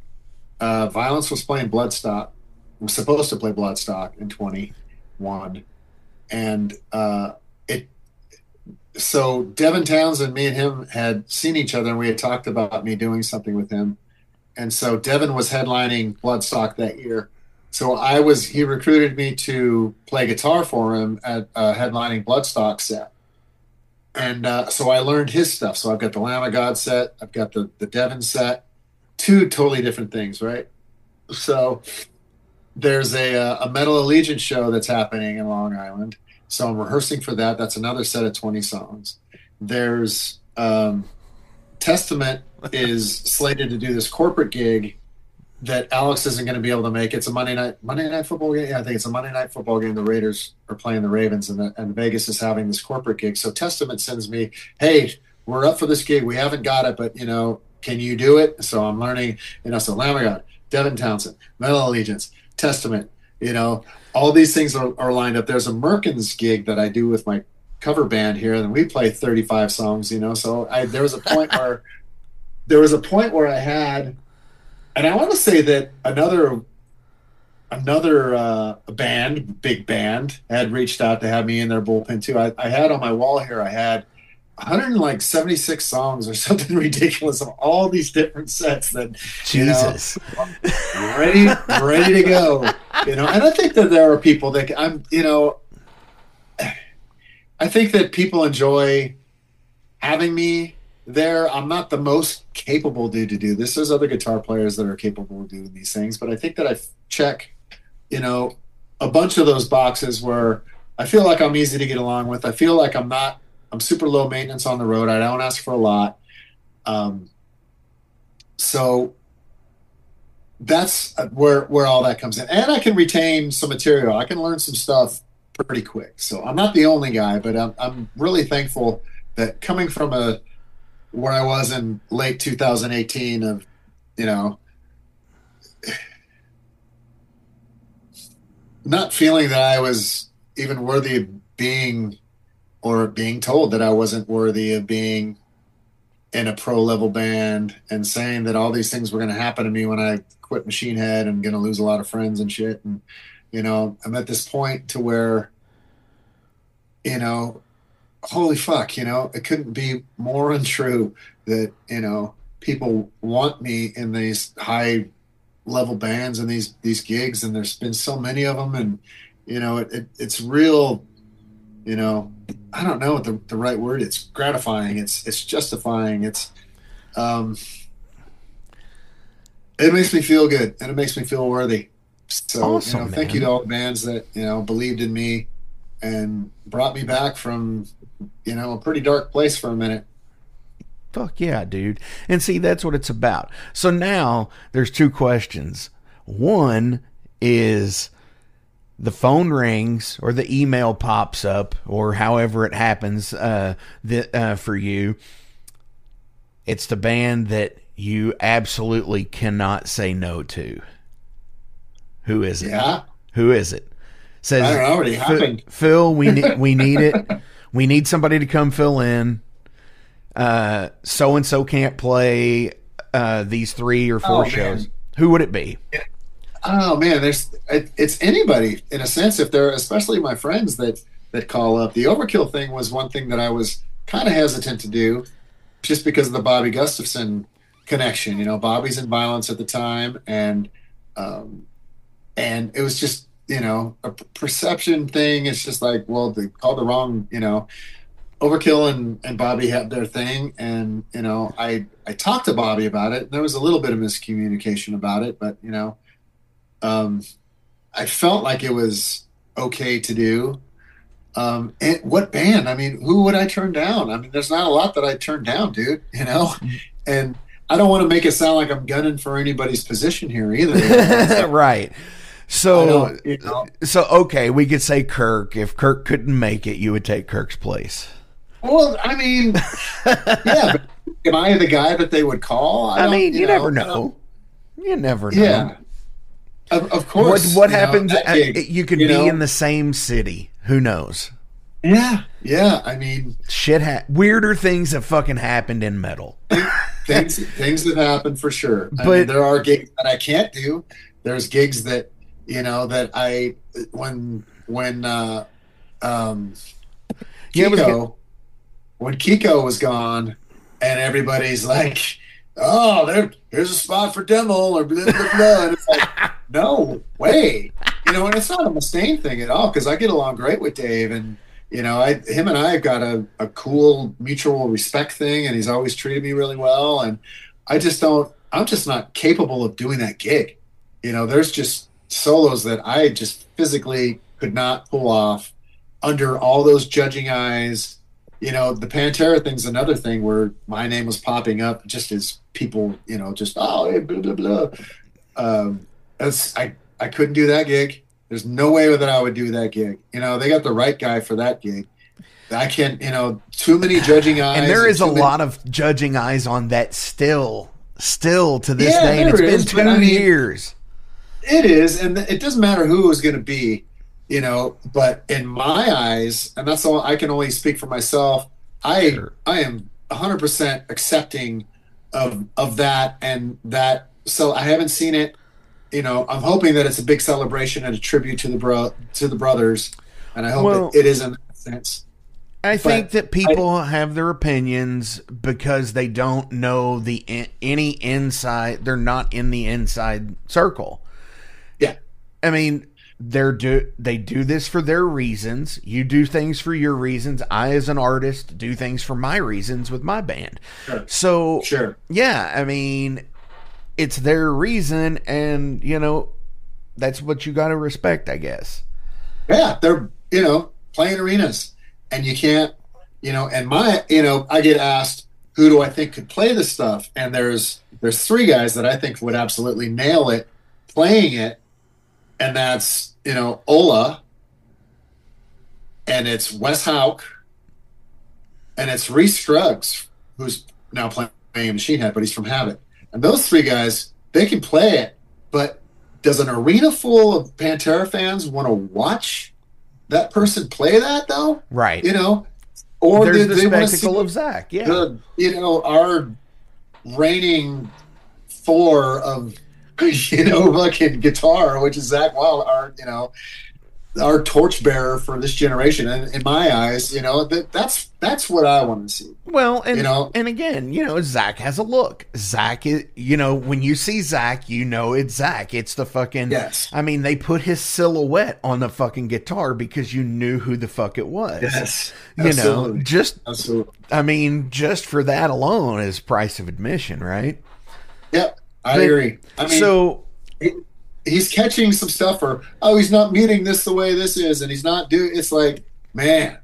Uh, Vio-Lence was playing Bloodstock, was supposed to play Bloodstock in 21, and uh, it so Devin Townsend, and me and him had seen each other, and we had talked about me doing something with him. And so Devin was headlining Bloodstock that year. So I was he recruited me to play guitar for him at a headlining Bloodstock set. And uh, so I learned his stuff. So I've got the Lamb of God set, I've got the the Devin set, two totally different things, right? So there's a uh, a Metal Allegiance show that's happening in Long Island. So I'm rehearsing for that. That's another set of 20 songs. There's um, Testament is slated to do this corporate gig that Alex isn't going to be able to make. It's a Monday night Monday night football game. Yeah, I think it's a Monday night football game. The Raiders are playing the Ravens, and the, and Vegas is having this corporate gig. So Testament sends me, "Hey, we're up for this gig. We haven't got it, but you know, can you do it?" So I'm learning. You know, so God, Devin Townsend, Metal Allegiance, Testament. You know, all these things are, are lined up. There's a Merkins gig that I do with my cover band here, and we play 35 songs. You know, so I there was a point where there was a point where I had, and I want to say that another another uh, band, big band, had reached out to have me in their bullpen too. I, I had on my wall here, I had 176 songs or something ridiculous of all these different sets that you know, Jesus. ready ready to go you know and i think that there are people that i'm you know i think that people enjoy having me there i'm not the most capable dude to do this. There's other guitar players that are capable of doing these things but i think that i check you know a bunch of those boxes where i feel like i'm easy to get along with. I feel like i'm not i'm super low maintenance on the road. I don't ask for a lot. Um, so that's where where all that comes in. And i can retain some material. I can learn some stuff pretty quick. So i'm not the only guy but i'm, I'm really thankful that coming from a where i was in late 2018 of you know not feeling that i was even worthy of being or being told that i wasn't worthy of being in a pro level band and saying that all these things were going to happen to me when I quit Machine Head and going to lose a lot of friends and shit. And, you know, I'm at this point to where, you know, holy fuck, you know, it couldn't be more untrue that, you know, people want me in these high level bands and these, these gigs. And there's been so many of them. And, you know, it, it it's real, you know, I don't know what the, the right word. It's gratifying. It's it's justifying. It's um, it makes me feel good and it makes me feel worthy. So Awesome, you know, thank you to all the bands that you know believed in me and brought me back from you know a pretty dark place for a minute. Fuck yeah, dude. And see, that's what it's about. So now there's two questions. One is the phone rings or the email pops up or however it happens uh, the, uh, for you. It's the band that you absolutely cannot say no to. Who is it? Yeah. Who is it? Says I already "Phil- happened." Phil, we need we need it. We need somebody to come fill in. Uh, so and so can't play uh, these three or four Oh, shows. Who would it be? Oh man, there's it, it's anybody in a sense. If they're especially my friends that that call up. The overkill thing was one thing that I was kind of hesitant to do, just because of the Bobby Gustafson connection. You know, Bobby's in Vio-Lence at the time, and um, and it was just you know a perception thing. It's just like, well, they called the wrong. You know, Overkill and, and Bobby had their thing, and you know, I I talked to Bobby about it. There was a little bit of miscommunication about it, but you know, um, I felt like it was okay to do. Um, and what band? I mean, who would I turn down? I mean, there's not a lot that I turned down, dude. You know, and I don't want to make it sound like I'm gunning for anybody's position here either. right. I So you know, so okay, we could say Kirk. If Kirk couldn't make it, you would take Kirk's place. well, I mean, yeah, but am I the guy that they would call? I, don't- mean, you, never I know. You never know. Yeah, of, of course. what you happens? uh, gig, you could you be know? in the same city. Who knows? Yeah, yeah. I mean, Shit. Ha- weirder things have fucking happened in metal. things things that happen for sure. I But- mean, there are gigs that I can't do. There's gigs that you know that I when when uh, um, Kiko when Kiko was gone and everybody's like, "Oh, there here's a spot for Demmel or blah blah blah," and it's like, no way, you know. And it's not a Mustaine thing at all because I get along great with Dave and. You know, I him and I have got a, a cool mutual respect thing, and he's always treated me really well. And I just don't, I'm just not capable of doing that gig. You know, there's just solos that I just physically could not pull off under all those judging eyes. You know, the Pantera thing's another thing where my name was popping up just as people, you know, just oh hey, blah blah blah. Um, that's I I couldn't do that gig. There's no way that I would do that gig. You know, they got the right guy for that gig. I can't, you know, too many judging eyes. and there is a many- lot of judging eyes on that still, still to this Yeah, day. And it's there been two I mean- years. It is, and it doesn't matter who it was going to be, you know. But in my eyes, and that's all I can only speak for myself. I Sure. I am 100 percent accepting of of that and that. So I haven't seen it. You know, I'm hoping that it's a big celebration and a tribute to the bro to the brothers, and I hope Well- it, it is in that sense. I think But that people have their opinions because they don't know the any inside. They're not in the inside circle. I mean, they're do they do this for their reasons. You do things for your reasons. I, as an artist, do things for my reasons with my band. Sure. So sure. yeah, I mean, it's their reason, and you know, that's what you got to respect, I guess. Yeah, they're you know playing arenas, and you can't you know. And my you know I get asked who do I think could play this stuff, and there's there's three guys that I think would absolutely nail it playing it, and that's you know Ola, and it's Wes Hauch, and it's Reece Scruggs, who's now playing Machine Head, but he's from Havok, and those three guys they can play it, but does an arena full of Pantera fans want to watch that person play that though? Right. You know, or There's do the they want to see spectacle of Zakk. Yeah. the you know our reigning four of you know fucking guitar, which is Zakk Wylde, our you know our torchbearer for this generation. And in my eyes, you know that that's that's what I want to see. Well, and You know? and again, you know, Zakk has a look. Zakk is, you know, when you see Zakk, you know it's Zakk. It's the fucking. Yes. I mean, they put his silhouette on the fucking guitar because you knew who the fuck it was. Yes. You know, just absolutely. I mean, just for that alone is price of admission, right? Yep, I agree. I mean, so he's catching some stuff or oh he's not muting this the way this is and he's not doing it's like man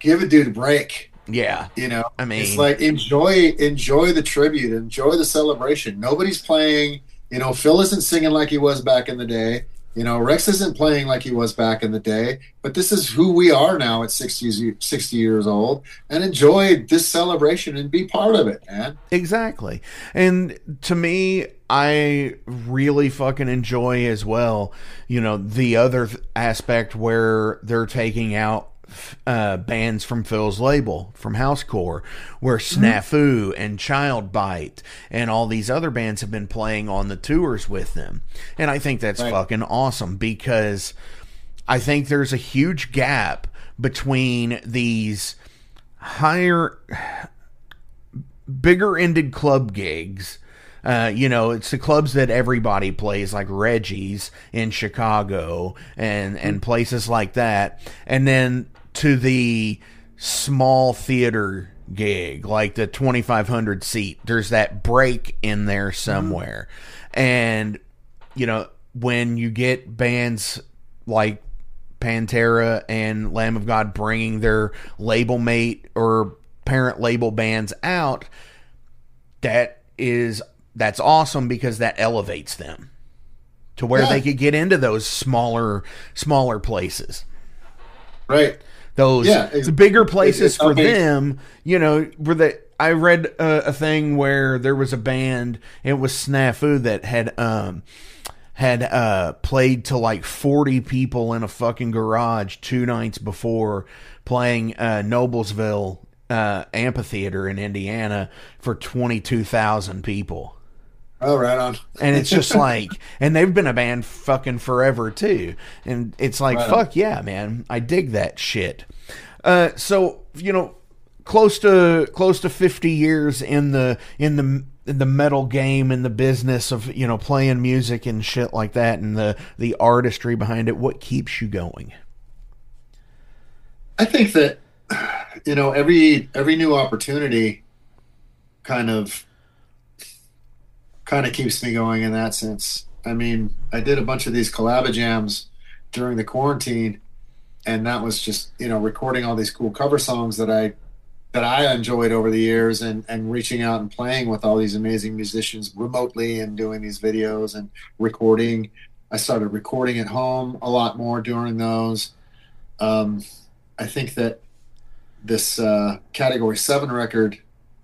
give a dude a break. Yeah, you know? I mean- it's like enjoy enjoy the tribute enjoy the celebration. Nobody's playing you know phil isn't singing like he was back in the day You know, Rex isn't playing like he was back in the day, but this is who we are now at 60, 60 years old and enjoy this celebration and be part of it, man. Exactly. And to me, I really fucking enjoy as well, you know, the other aspect where they're taking out uh, bands from Phil's label, from Housecore, where Snafu and Child Bite and all these other bands have been playing on the tours with them. And I think that's Right. fucking awesome because I think there's a huge gap between these higher bigger ended club gigs. Uh, you know, it's the clubs that everybody plays, like Reggie's in Chicago and and places like that, and then to the small theater gig, like the twenty five hundred seat. There's that break in there mm-hmm. somewhere, and you know when you get bands like Pantera and Lamb of God bringing their label mate or parent label bands out, that is that's awesome because that elevates them to where Yeah. they could get into those smaller smaller places. Right. Those Yeah, the bigger places it for elevates- them, you know, where they I read a, a thing where there was a band, it was Snafu that had um had uh played to like 40 people in a fucking garage two nights before playing uh Noblesville uh amphitheater in Indiana for 22,000 people. Oh, right on. And it's just like, and they've been a band fucking forever too. And it's like, Right on. fuck yeah, man, I dig that shit. Uh, so you know, close to close to fifty years in the in the in the metal game and the business of you know playing music and shit like that, and the the artistry behind it. What keeps you going? I think that you know every every new opportunity kind of kind of keeps me going in that sense. I mean, I did a bunch of these collab jams during the quarantine, and that was just you know recording all these cool cover songs that I that I enjoyed over the years, and and reaching out and playing with all these amazing musicians remotely and doing these videos and recording. I started recording at home a lot more during those. Um, I think that this uh, Category Seven record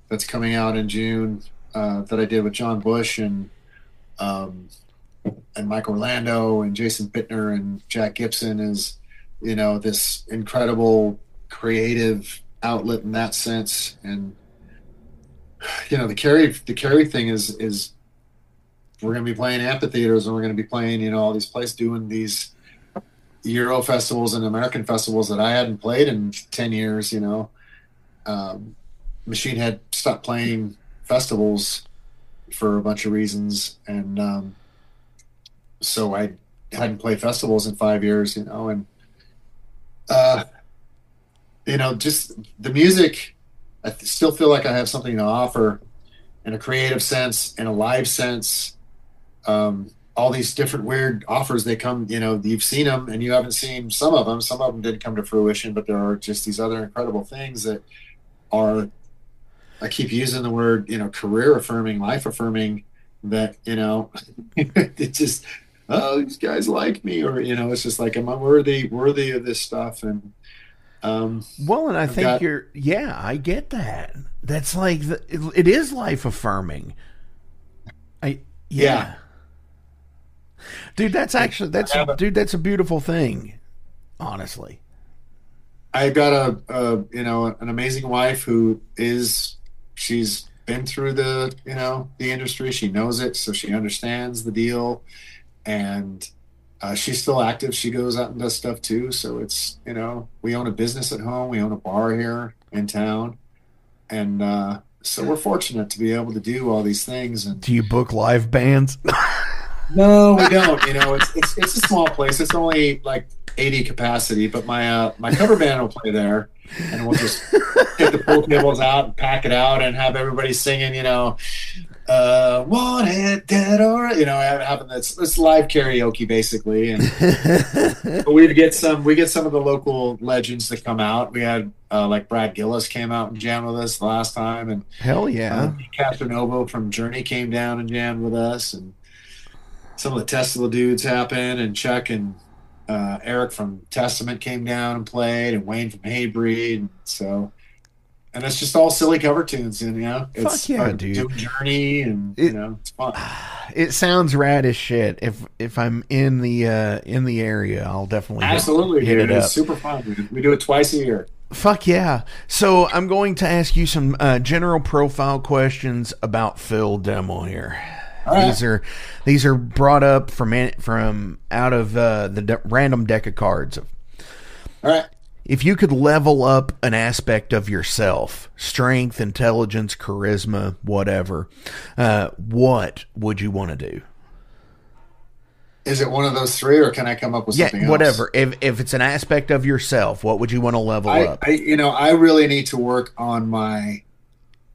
that's coming out in June uh, that I did with John Bush and um, and Mike Orlando and Jason Bittner and Jack Gibson is you know this incredible creative outlet in that sense and you know the Kerry the Kerry thing is is we're going to be playing amphitheaters and we're going to be playing you know all these places doing these Euro festivals and American festivals that I hadn't played in 10 years, you know. Um, Machine Head stopped playing festivals for a bunch of reasons. And um, so I hadn't played festivals in five years, you know. And, uh, you know, just the music, I still feel like I have something to offer in a creative sense, in a live sense. Um, all these different weird offers they come you know you've seen them and you haven't seen some of them some of them didn't come to fruition but there are just these other incredible things that are i keep using the word you know career affirming life affirming that you know it just oh these guys like me or you know it's just like am i worthy worthy of this stuff and um Well, and I think got- you're, yeah, I get that. That's like, the, it, it is life affirming. I, yeah. Yeah. Dude, that's actually, that's, a- dude, that's a beautiful thing, honestly. I got a, a you know an amazing wife who is she's been through the you know the industry. She knows it so she understands the deal. And uh, she's still active. She goes out and does stuff too. So it's you know we own a business at home. We own a bar here in town. And uh, so we're fortunate to be able to do all these things and Do you book live bands? no, we don't. You know, it's it's it's a small place. It's only like 80 capacity, but my uh, my cover band will play there, and we'll just get the pool tables out and pack it out and have everybody singing. You know, uh, wanted dead or you know, having this it's live karaoke basically, and but we get some we get some of the local legends that come out. We had uh, like Brad Gillis came out and jammed with us the last time, and Hell uh, yeah. Casanova from Journey came down and jammed with us, and some of the Tesla dudes happen, and Chuck and uh, Eric from Testament came down and played, and Wayne from Hatebreed. And so, and it's just all silly cover tunes, and you know, it's Fuck yeah, a dude. doing Journey, and It- you know, it's fun. It sounds rad as shit. If if I'm in the uh, in the area, I'll definitely hit- Absolutely, hit, dude. it up. It's super fun. Dude. We do it twice a year. Fuck yeah! So I'm going to ask you some uh, general profile questions about Phil Demmel here. Right. These are these are brought up from from out of uh, the de- random deck of cards. All right. If you could level up an aspect of yourself, strength, intelligence, charisma, whatever, uh, what would you want to do? Is it one of those three, or can I come up with something yeah, else? whatever. If if it's an aspect of yourself, what would you want to level I, up? I, you know, I really need to work on my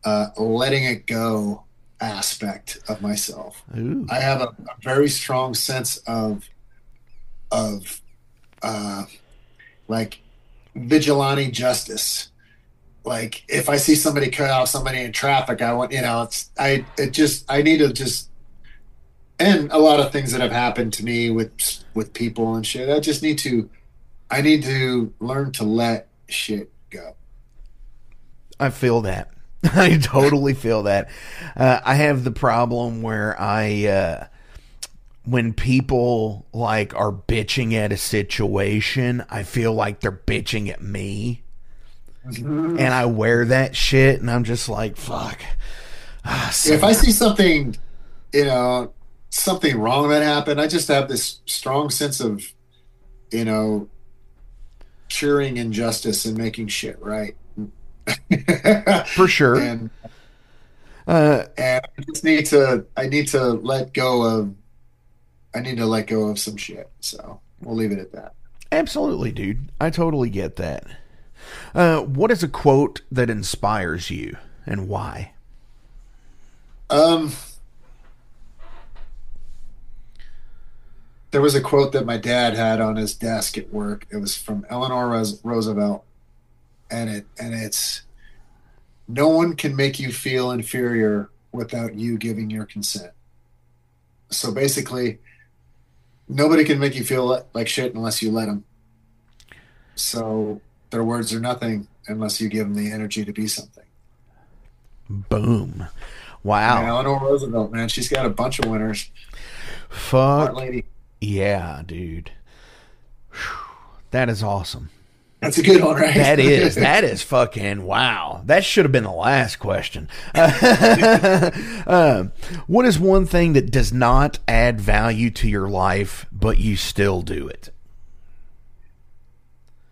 uh, letting it go aspect of myself. Ooh. I have a, a very strong sense of of uh, like vigilante justice. Like if I see somebody cut off somebody in traffic, I want you know it's I it just I need to just and a lot of things that have happened to me with with people and shit. I just need to I need to learn to let shit go. I feel that. I totally feel that. Uh, I have the problem where I, uh, when people like are bitching at a situation, I feel like they're bitching at me, and I wear that shit, and I'm just like, fuck. Ah, so- if I see something, you know, something wrong that happened, I just have this strong sense of, you know, curing injustice and making shit right. for sure. And Uh, and I just need to I need to let go of I need to let go of some shit. So we'll leave it at that. absolutely, dude. I totally get that. Uh, what is a quote that inspires you, and why? Um, there was a quote that my dad had on his desk at work. It was from Eleanor Roosevelt, and it and it's no one can make you feel inferior without you giving your consent. So basically, nobody can make you feel like shit unless you let them. So their words are nothing unless you give them the energy to be something. Boom. And Wow. Eleanor Roosevelt, man, she's got a bunch of winners. Fuck Smart lady. Yeah, dude. Whew. That is awesome. That's a good one, right? That is that is fucking wow. That should have been the last question. Um, what is one thing that does not add value to your life, but you still do it?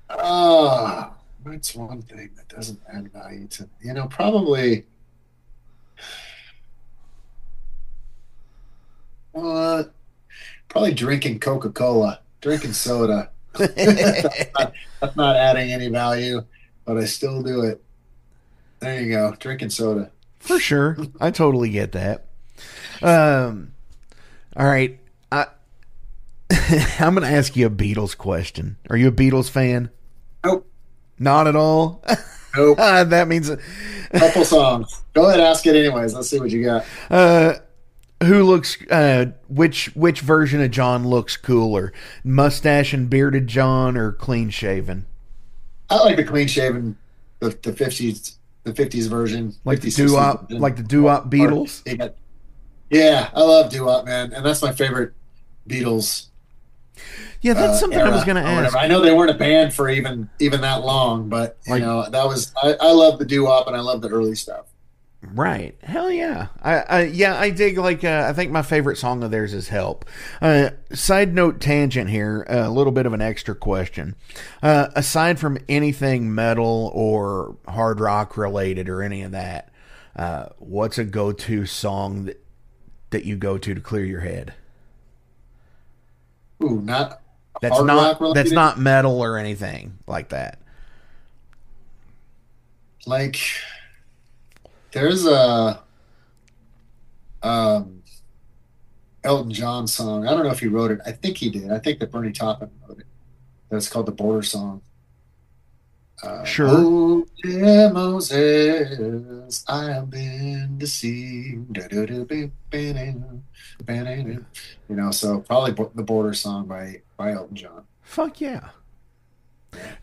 Oh, what's one thing that doesn't add value to you know probably what probably drinking Coca Cola, drinking soda. That's, not, that's not adding any value, but I still do it. There you go, drinking soda. For sure, I totally get that. Um, all right, I I'm gonna ask you a Beatles question. Are you a Beatles fan? Nope, Not at all. nope. That means a Couple songs. Go ahead, ask it anyways. Let's see what you got. Uh, who looks? Uh, which which version of John looks cooler? Mustache and bearded John, or clean shaven? I like the clean shaven, the the fifties, the fifties version, Like the 50s, doo 60s wop, like the doo wop Beatles. Yeah, I love doo wop, man, and that's my favorite Beatles. Yeah, that's uh, something I was gonna ask. whatever. I know they weren't a band for even even that long, but you Like- know that was I, I love the doo wop and I love the early stuff. Right? Hell yeah! I, I yeah, I dig like uh, I think my favorite song of theirs is "Help." Uh, side note, tangent here, a little bit of an extra question. Uh, aside from anything metal or hard rock related or any of that, uh, what's a go-to song that that you go to to clear your head? Ooh, not That's hard not that's not metal or anything like that. like there's a um Elton John song. I don't know if he wrote it. I think he did. I think that Bernie Taupin wrote it. That's called the Border Song. Uh, Sure. Oh, yeah, Moses, I have been deceived. You know, so probably the Border song by by Elton John. Fuck yeah.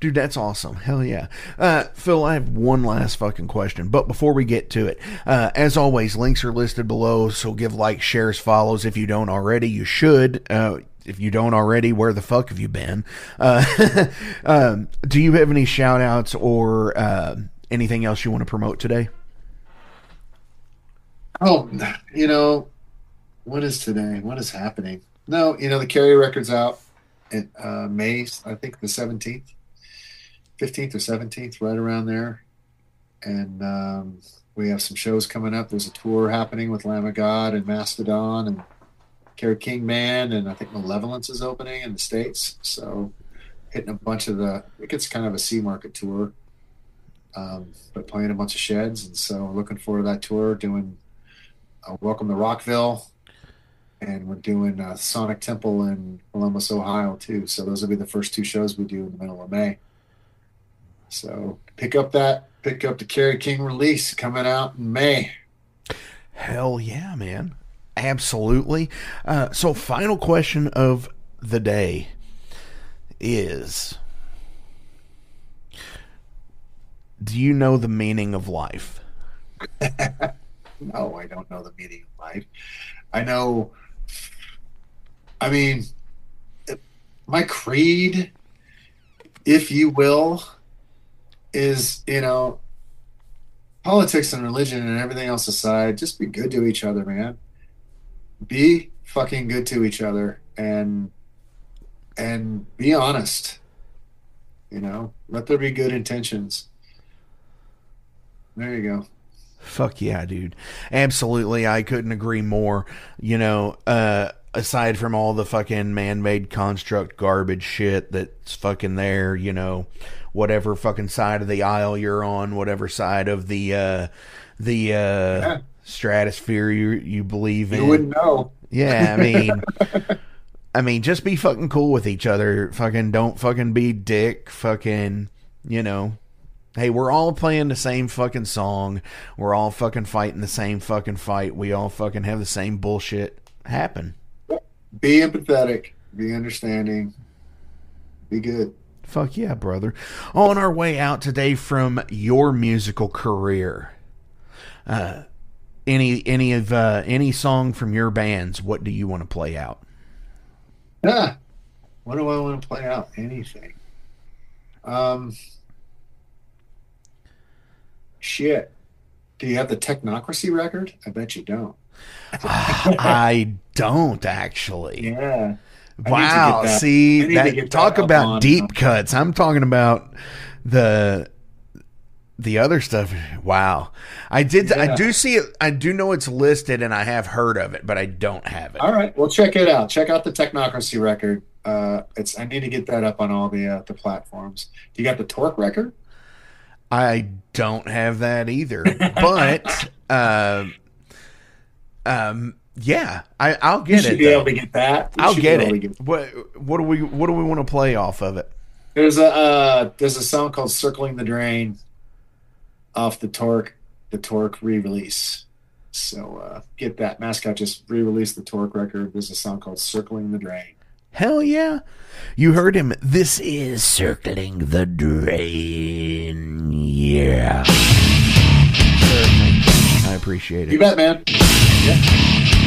Dude, that's awesome. Hell yeah. Uh, Phil, I have one last fucking question. But before we get to it, uh, as always, links are listed below. So give likes, shares, follows. If you don't already, you should. Uh, if you don't already, where the fuck have you been? Uh, um, do you have any shout outs or uh, anything else you want to promote today? Oh, you know, what is today? What is happening? No, you know, the Kerry Record's out in uh, May, I think the 17th, 15th or 17th, right around there. And um, we have some shows coming up. There's a tour happening with Lamb of God and Mastodon and Kerry King Band, and I think Malevolence is opening in the States. So hitting a bunch of the, I think it's kind of a C market tour, um, but playing a bunch of sheds. And so looking forward to that tour, doing uh, Welcome to Rockville, and we're doing uh, Sonic Temple in Columbus, Ohio, too. So those will be the first two shows we do in the middle of May. So pick up that, pick up the Kerry King release coming out in May. Hell yeah, man. Absolutely. Uh, so, final question of the day is Do you know the meaning of life? No, I don't know the meaning of life. I know, I mean, my creed, if you will, is, you know, politics and religion and everything else aside, just be good to each other, man. Be fucking good to each other and and be honest. You know, let there be good intentions. There you go. Fuck yeah, dude. Absolutely. I couldn't agree more. You know, uh, aside from all the fucking man made construct garbage shit that's fucking there, you know, whatever fucking side of the aisle you're on, whatever side of the, uh, the, uh, Yeah. stratosphere you, you believe in. You wouldn't know. Yeah, I mean, I mean, just be fucking cool with each other. Fucking don't fucking be dick. Fucking, you know. Hey, we're all playing the same fucking song. We're all fucking fighting the same fucking fight. We all fucking have the same bullshit happen. Be empathetic. Be understanding. Be good. Fuck yeah, brother. On our way out today from your musical career, uh, any any of uh, any song from your bands, what do you want to play out? Yeah. What do I want to play out? Anything. Um. Shit. Do you have the Technocracy record? I bet you don't. I don't actually. Yeah. I need to Wow. that- See that talk that about on, deep cuts. I'm talking about the the other stuff. Wow. I did I do see it I do know it's listed and I have heard of it, but I don't have it. All right. Well, check it out. Check out the Technocracy record. Uh, it's. I need to get that up on all the uh, the platforms. Do you got the Torque record? I don't have that either. But um um yeah, I I'll You get should it. be though. able to get that. You I'll get it. to What what do we what do we want to play off of it? There's a uh, there's a song called "Circling the Drain" off the Torque the Torque re-release. So uh, get that. Mascot just re-released the Torque record. There's a song called "Circling the Drain." Hell yeah. You heard him. This is Circling the Drain. Yeah. I appreciate it. You bet, man. Circling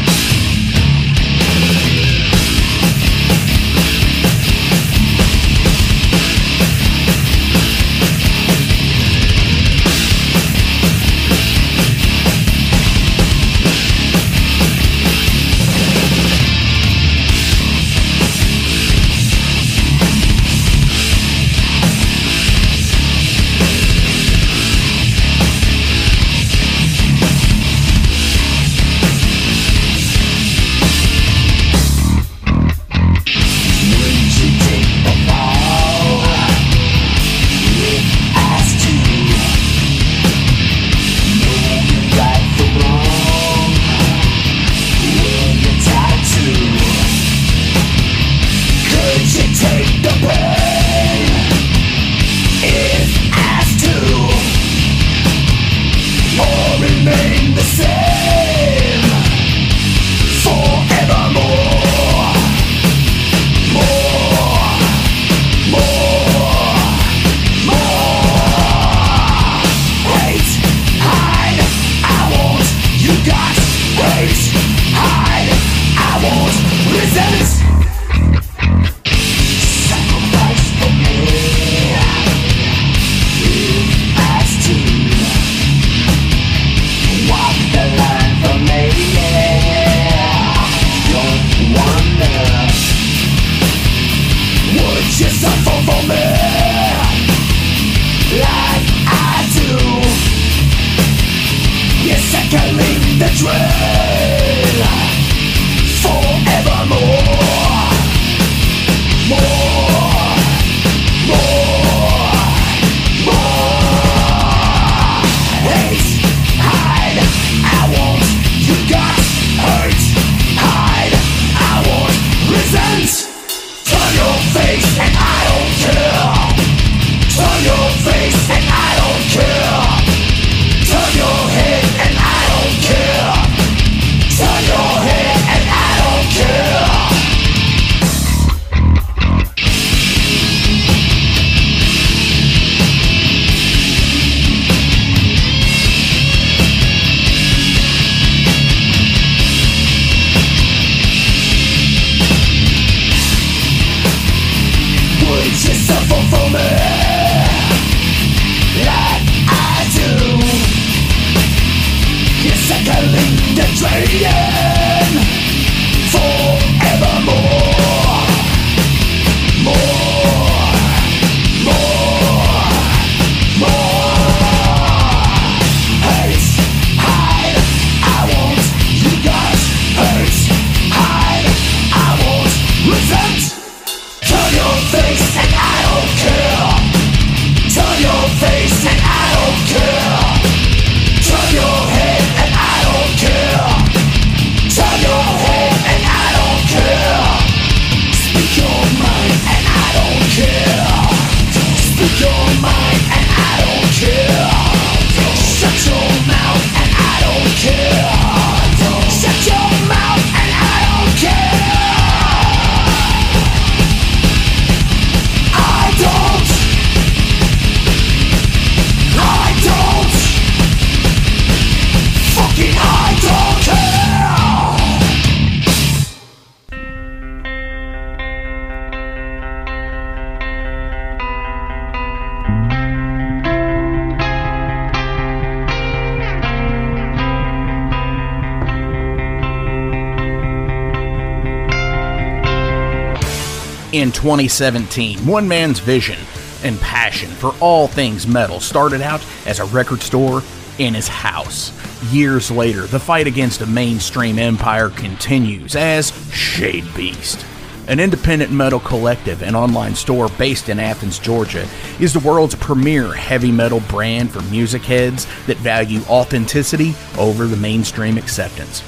2017, one man's vision and passion for all things metal started out as a record store in his house. Years later, the fight against a mainstream empire continues as Shade Beast. An independent metal collective and online store based in Athens, Georgia, is the world's premier heavy metal brand for music heads that value authenticity over the mainstream acceptance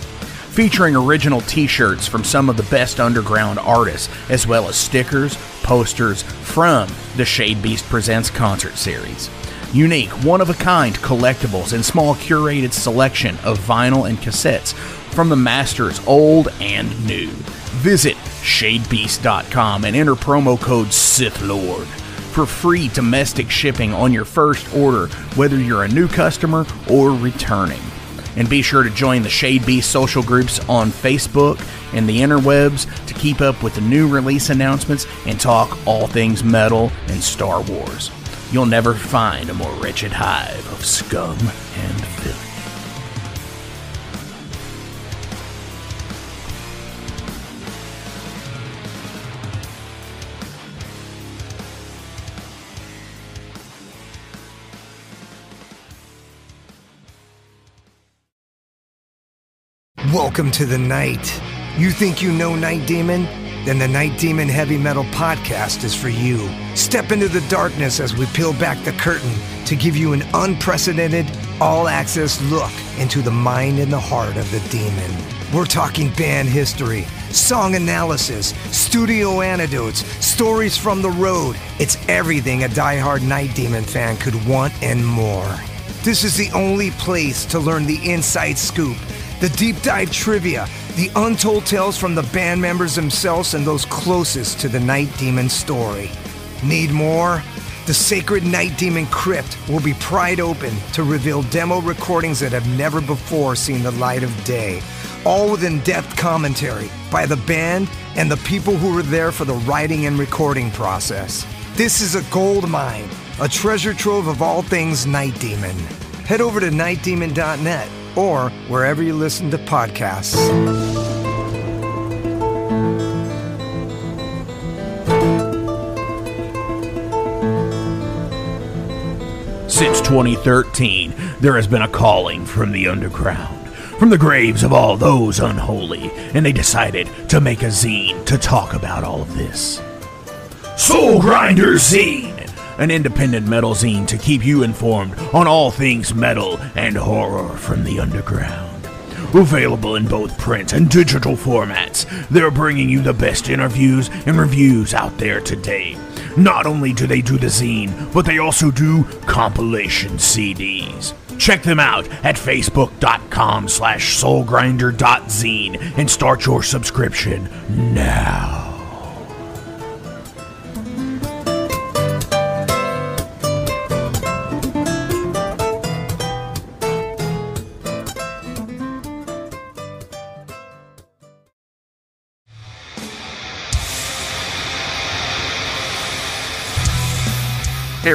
featuring original t shirts from some of the best underground artists, as well as stickers, posters from the Shadebeast Presents concert series. Unique, one of a kind collectibles and small curated selection of vinyl and cassettes from the masters old and new. Visit shadebeast.com and enter promo code SithLord for free domestic shipping on your first order, whether you're a new customer or returning. And be sure to join the Shadebeast social groups on Facebook and the interwebs to keep up with the new release announcements and talk all things metal and Star Wars. You'll never find a more wretched hive of scum and filth. Welcome to the night. You think you know Night Demon? Then the Night Demon Heavy Metal Podcast is for you. Step into the darkness as we peel back the curtain to give you an unprecedented, all access look into the mind and the heart of the demon. We're talking band history, song analysis, studio anecdotes, stories from the road. It's everything a die-hard Night Demon fan could want and more. This is the only place to learn the inside scoop, the deep dive trivia, the untold tales from the band members themselves and those closest to the Night Demon story. Need more? The Sacred Night Demon Crypt will be pried open to reveal demo recordings that have never before seen the light of day, all with in depth commentary by the band and the people who were there for the writing and recording process. This is a gold mine, a treasure trove of all things Night Demon. Head over to nightdemon.net or wherever you listen to podcasts. Since 2013, there has been a calling from the underground, from the graves of all those unholy, and they decided to make a zine to talk about all of this. Soul Grinder Zine! An independent metal zine to keep you informed on all things metal and horror from the underground. Available in both print and digital formats, they're bringing you the best interviews and reviews out there today. Not only do they do the zine, but they also do compilation CDs. Check them out at facebook.com slash soulgrinder.zine and start your subscription now.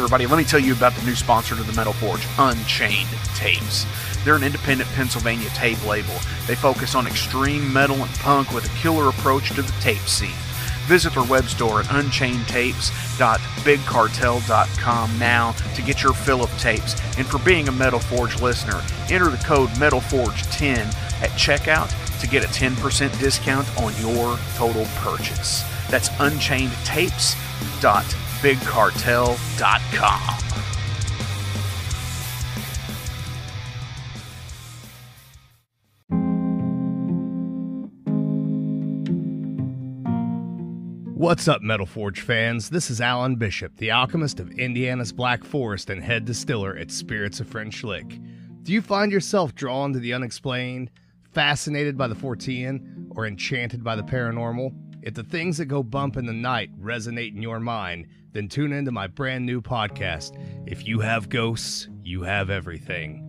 Everybody, let me tell you about the new sponsor to the Metal Forge, Unchained Tapes. They're an independent Pennsylvania tape label. They focus on extreme metal and punk with a killer approach to the tape scene. Visit their web store at unchainedtapes.bigcartel.com now to get your fill of tapes. And for being a Metal Forge listener, enter the code METALFORGE10 at checkout to get a 10% discount on your total purchase. That's unchainedtapes.bigcartel.com. What's up, Metal Forge fans? This is Alan Bishop, the alchemist of Indiana's Black Forest and head distiller at Spirits of French Lick. Do you find yourself drawn to the unexplained, fascinated by the Fortean, or enchanted by the paranormal? If the things that go bump in the night resonate in your mind, then tune into my brand new podcast, If You Have Ghosts, You Have Everything.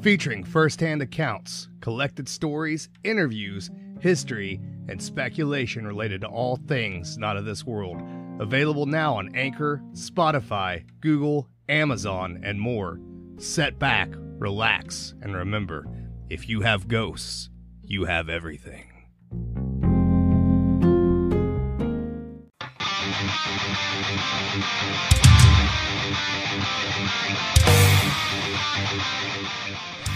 Featuring first-hand accounts, collected stories, interviews, history, and speculation related to all things not of this world. Available now on Anchor, Spotify, Google, Amazon, and more. Set back, relax, and remember if you have ghosts, you have everything.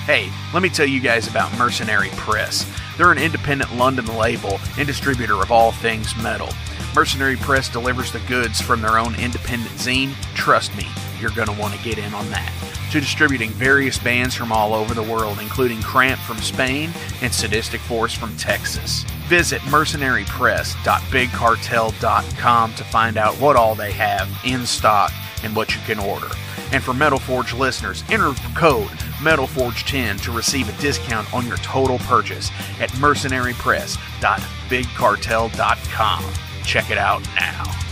Hey, let me tell you guys about Mercenary Press. They're an independent London label and distributor of all things metal. Mercenary Press delivers the goods from their own independent zine. Trust me, you're going to want to get in on that. To distributing various bands from all over the world, including Cramp from Spain and Sadistic Force from Texas. Visit mercenarypress.bigcartel.com to find out what all they have in stock and what you can order. And for Metal Forge listeners, enter code METALFORGE10 to receive a discount on your total purchase at mercenarypress.bigcartel.com. Check it out now.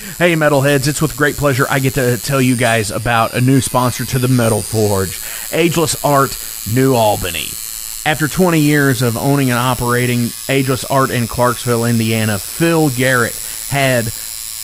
Hey, metalheads, it's with great pleasure I get to tell you guys about a new sponsor to the Metal Forge Ageless Art New Albany. After 20 years of owning and operating Ageless Art in Clarksville, Indiana, Phil Garrett had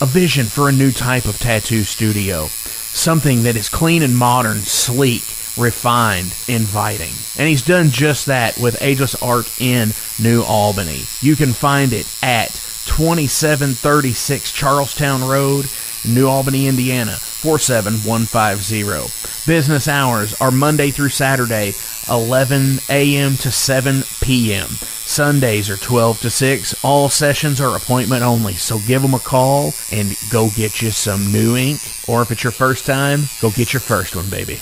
a vision for a new type of tattoo studio. Something that is clean and modern, sleek, refined, inviting. And he's done just that with Ageless Art in New Albany. You can find it at 2736 Charlestown Road, New Albany, Indiana 47150. Business hours are Monday through Saturday, 11 a.m. to 7 p.m. Sundays are 12 to 6. All sessions are appointment only, so give them a call and go get you some new ink. Or if it's your first time, go get your first one, baby.